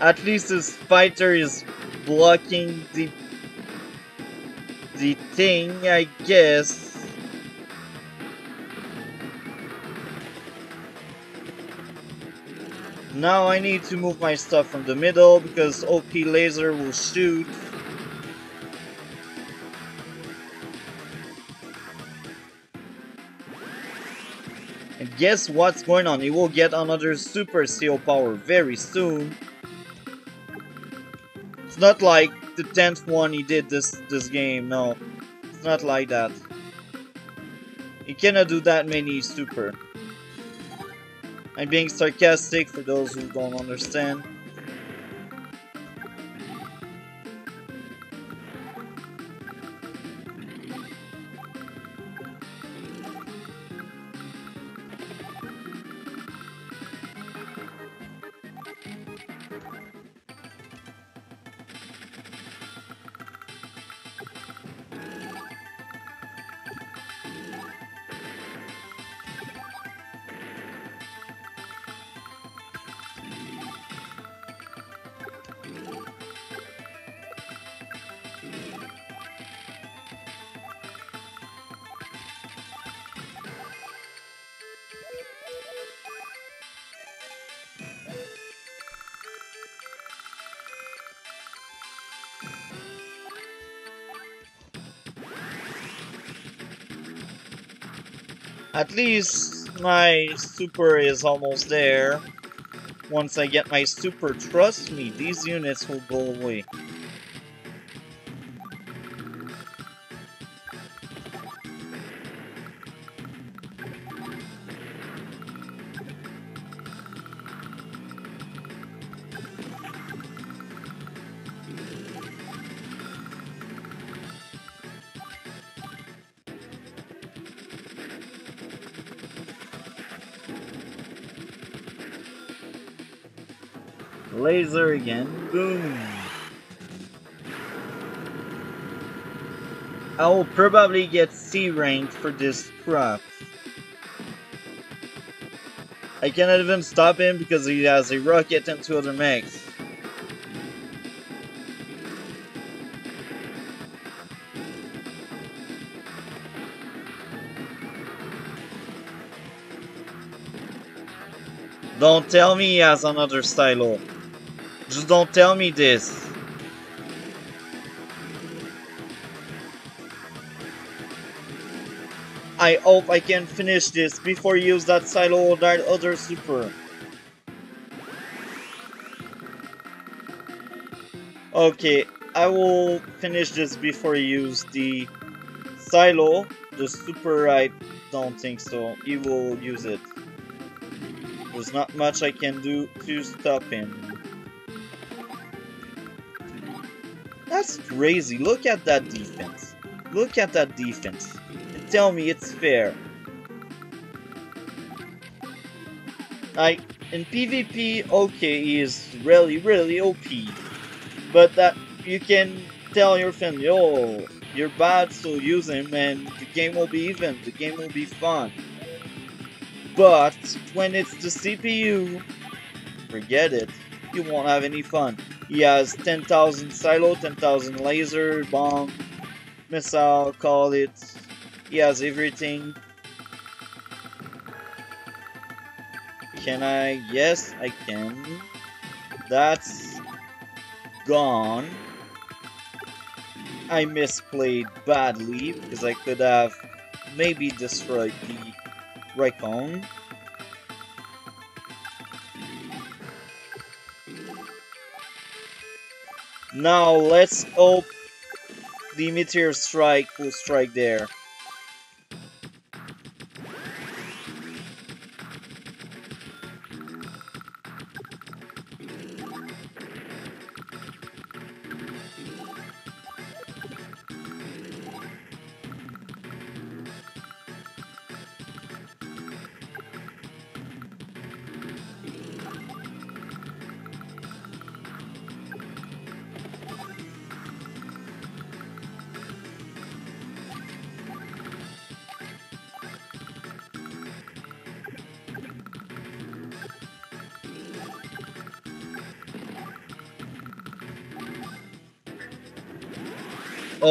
At least this fighter is blocking the the thing, I guess. Now I need to move my stuff from the middle because OP laser will shoot guess what's going on? He will get another Super CO Power very soon. It's not like the 10th one he did this this game, no. It's not like that. He cannot do that many super. I'm being sarcastic for those who don't understand. At least my super is almost there. Once I get my super, trust me, these units will go away. Again. Boom. I will probably get C rank for this crap. I cannot even stop him because he has a rocket and two other mechs. Don't tell me he has another silo. Just don't tell me this. I hope I can finish this before you use that silo or that other super. Okay, I will finish this before you use the silo. The super, I don't think so. He will use it. There's not much I can do to stop him. That's crazy. Look at that defense. Look at that defense. And tell me it's fair. Like, in PvP, okay, he is really, really OP. But that you can tell your family, oh, you're bad, so use him, and the game will be even. The game will be fun. But when it's the CPU, forget it. You won't have any fun. He has 10,000 silo, 10,000 laser, bomb, missile, call it. He has everything. Can I? Yes, I can. That's gone. I misplayed badly because I could have maybe destroyed the Recon. Now let's hope the meteor strike will strike there.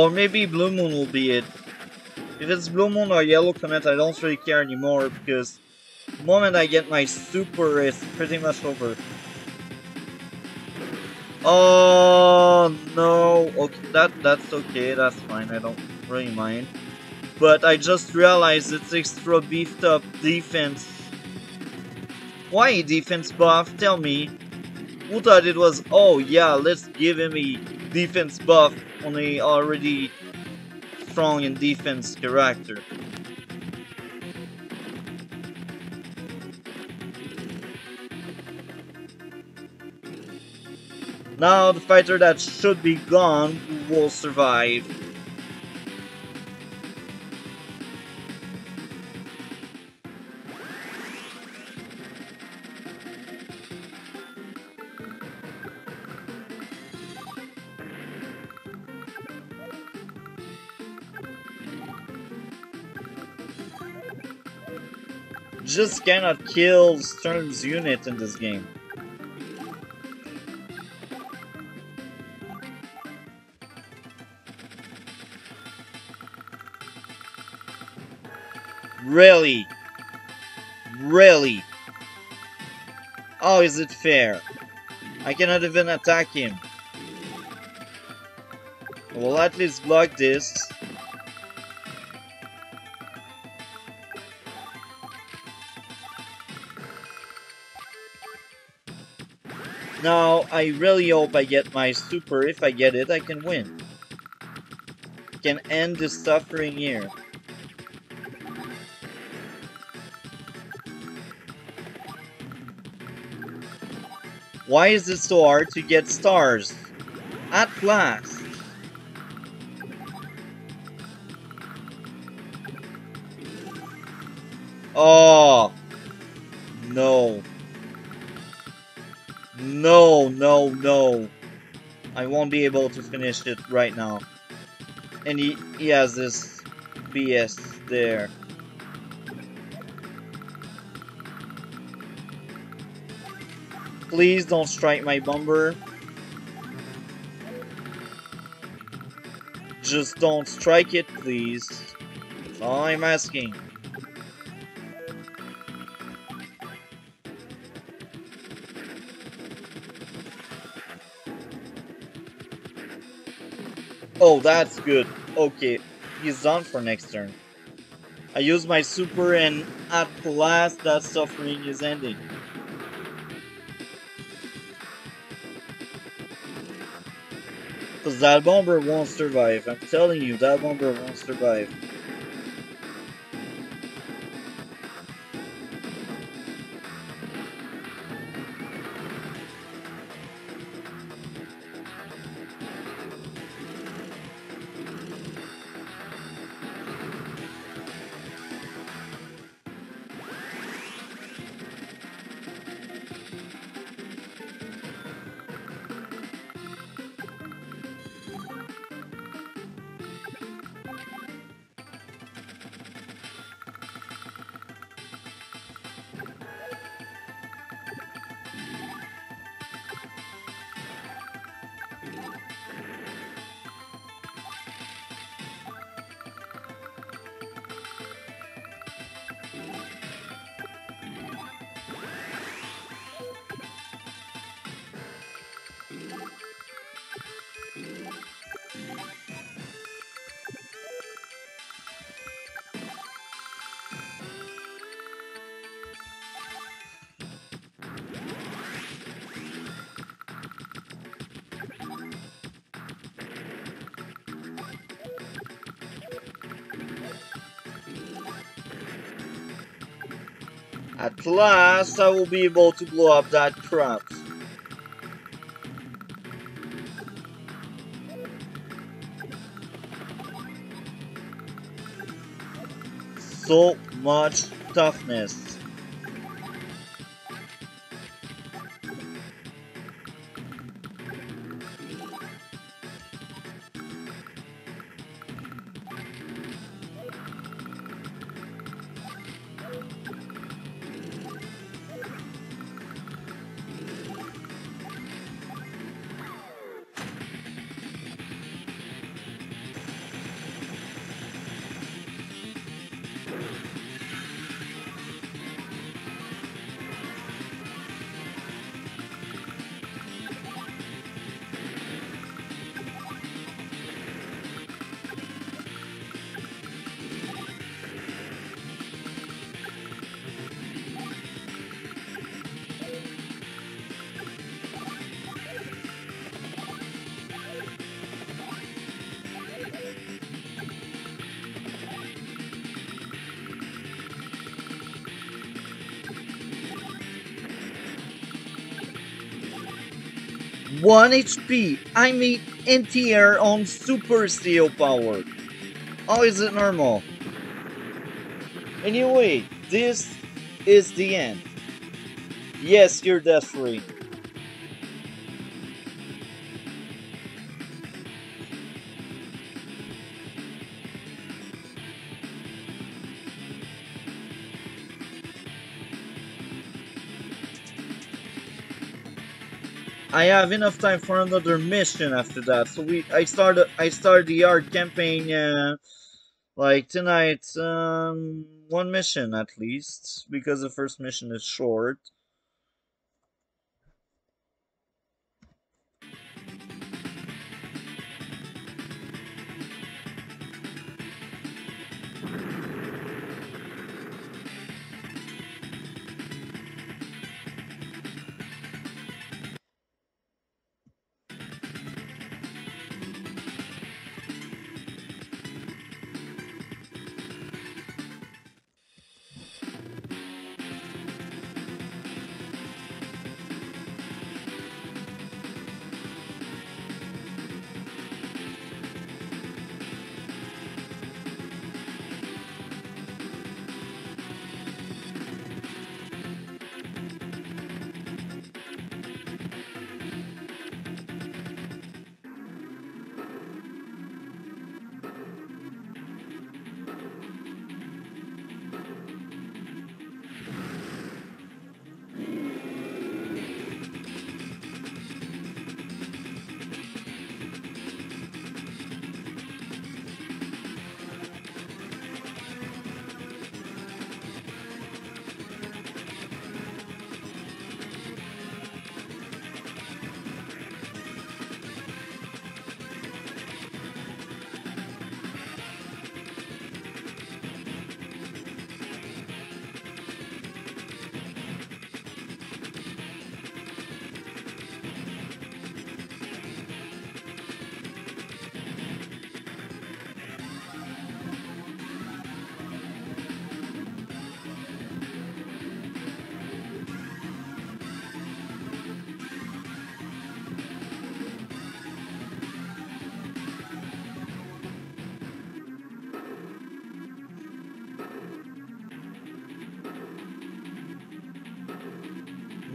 Or maybe Blue Moon will be it. If it's Blue Moon or Yellow Comet, I don't really care anymore because the moment I get my super, it's pretty much over. Oh no! Okay, that that's okay. That's fine. I don't really mind. But I just realized it's extra beefed up defense. Why defense buff? Tell me. Who thought it was? Oh yeah, let's give him a defense buff on a already strong in defense character. Now the fighter that should be gone will survive. Just cannot kill Sturm's unit in this game. Really? Really? Oh, is it fair? I cannot even attack him. We'll at least block this. Now, I really hope I get my super. If I get it, I can win. Can end this suffering here. Why is it so hard to get stars? At last! Oh! No. No, no, no. I won't be able to finish it right now. And he, he has this BS there. Please don't strike my bomber. Just don't strike it, please. That's all I'm asking. Oh, that's good. Okay, he's done for next turn. I use my super and at last that suffering is ending. Because that bomber won't survive. I'm telling you, that bomber won't survive. Last, I will be able to blow up that crap. So much toughness. 1 HP. I mean anti-air on super steel power. How is it normal? Anyway, this is the end. Yes, you're death free. I have enough time for another mission after that. So we, I started, I started the art campaign, uh, like tonight, um, one mission at least, because the first mission is short.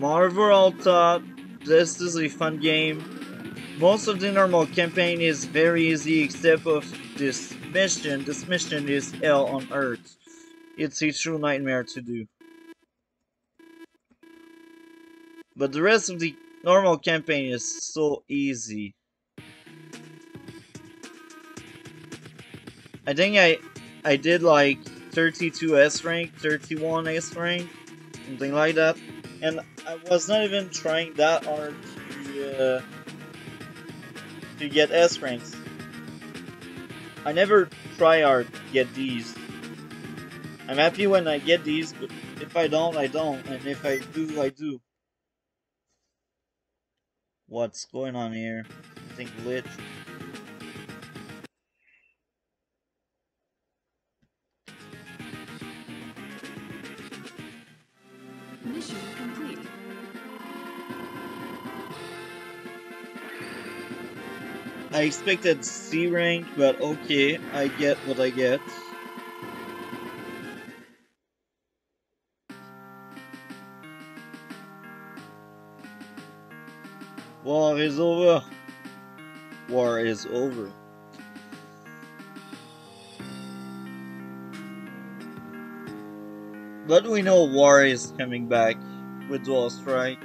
Overall thought, this is a fun game. Most of the normal campaign is very easy except of this mission. This mission is hell on earth. It's a true nightmare to do. But the rest of the normal campaign is so easy. I think I I did like 32 S rank, 31 S rank, something like that. And I was not even trying that hard to, uh, to get S ranks. I never try hard to get these. I'm happy when I get these, but if I don't, I don't. And if I do, I do. What's going on here? I think lit. Expected C rank, but okay, I get what I get. War is over. War is over. But we know war is coming back with Dual Strike.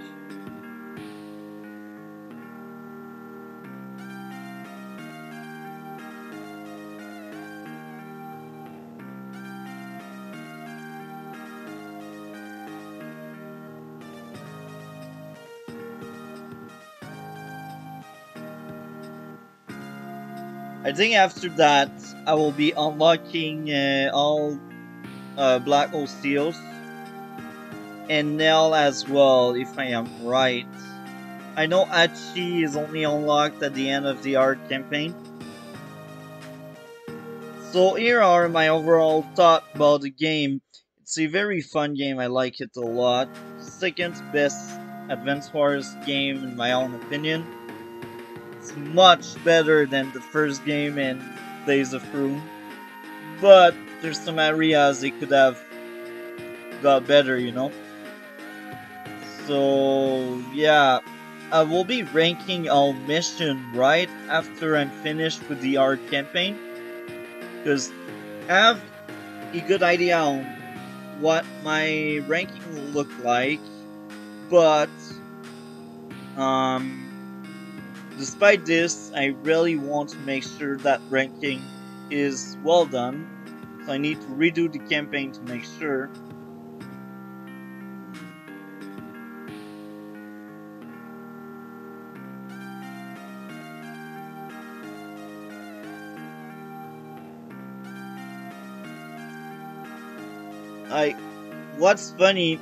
I think after that, I will be unlocking uh, all uh, Black Hole Steels and Nell as well, if I am right. I know Hachi is only unlocked at the end of the art campaign. So here are my overall thought about the game. It's a very fun game, I like it a lot. Second best Advance Wars game in my own opinion. Much better than the first game in Days of Ruin, but there's some areas they could have got better, you know. So yeah, I will be ranking all mission right after I'm finished with the art campaign, because I have a good idea on what my ranking will look like, but um, despite this, I really want to make sure that ranking is well done. So I need to redo the campaign to make sure. I what's funny,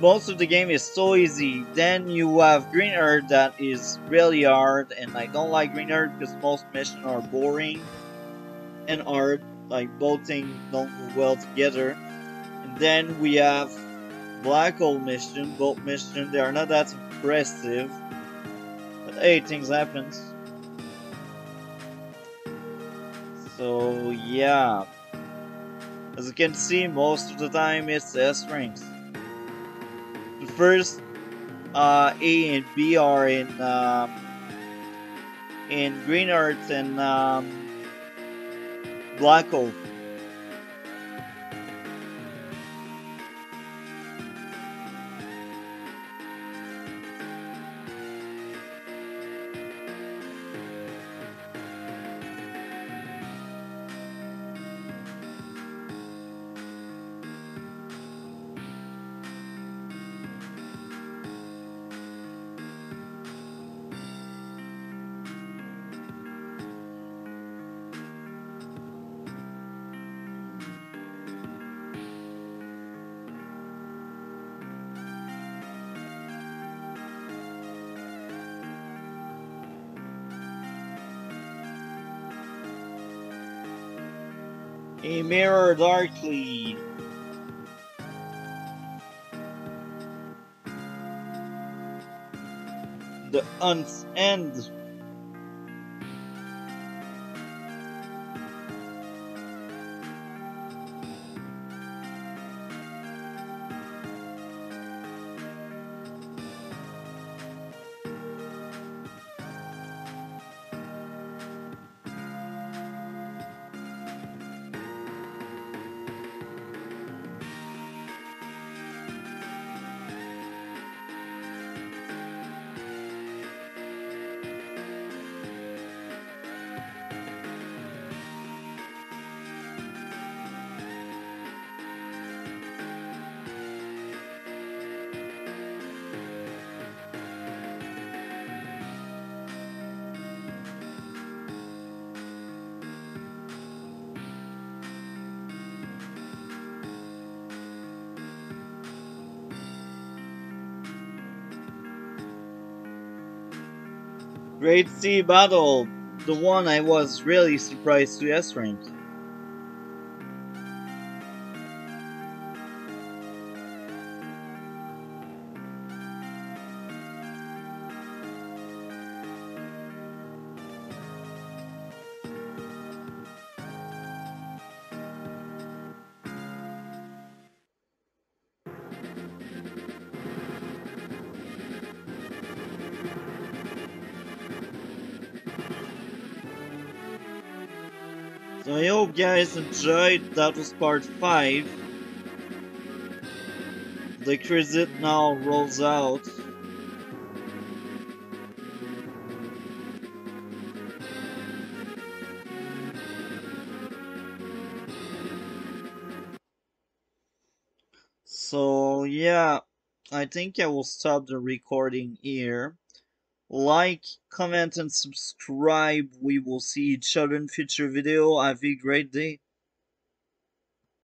most of the game is so easy. Then you have Green Earth that is really hard, and I don't like Green Earth because most missions are boring and hard. Like both things don't go well together. And then we have Black Hole mission. Both missions they are not that impressive, but hey, things happen. So yeah. As you can see, most of the time it's S ranks. First uh, A and B are in um, in Green Earth and um, Black Hole. and The Battle. The one I was really surprised to S guys enjoyed. That was part 5. The credit now rolls out. So yeah, I think I will stop the recording here. Like, comment, and subscribe. We will see each other in future video. Have a great day.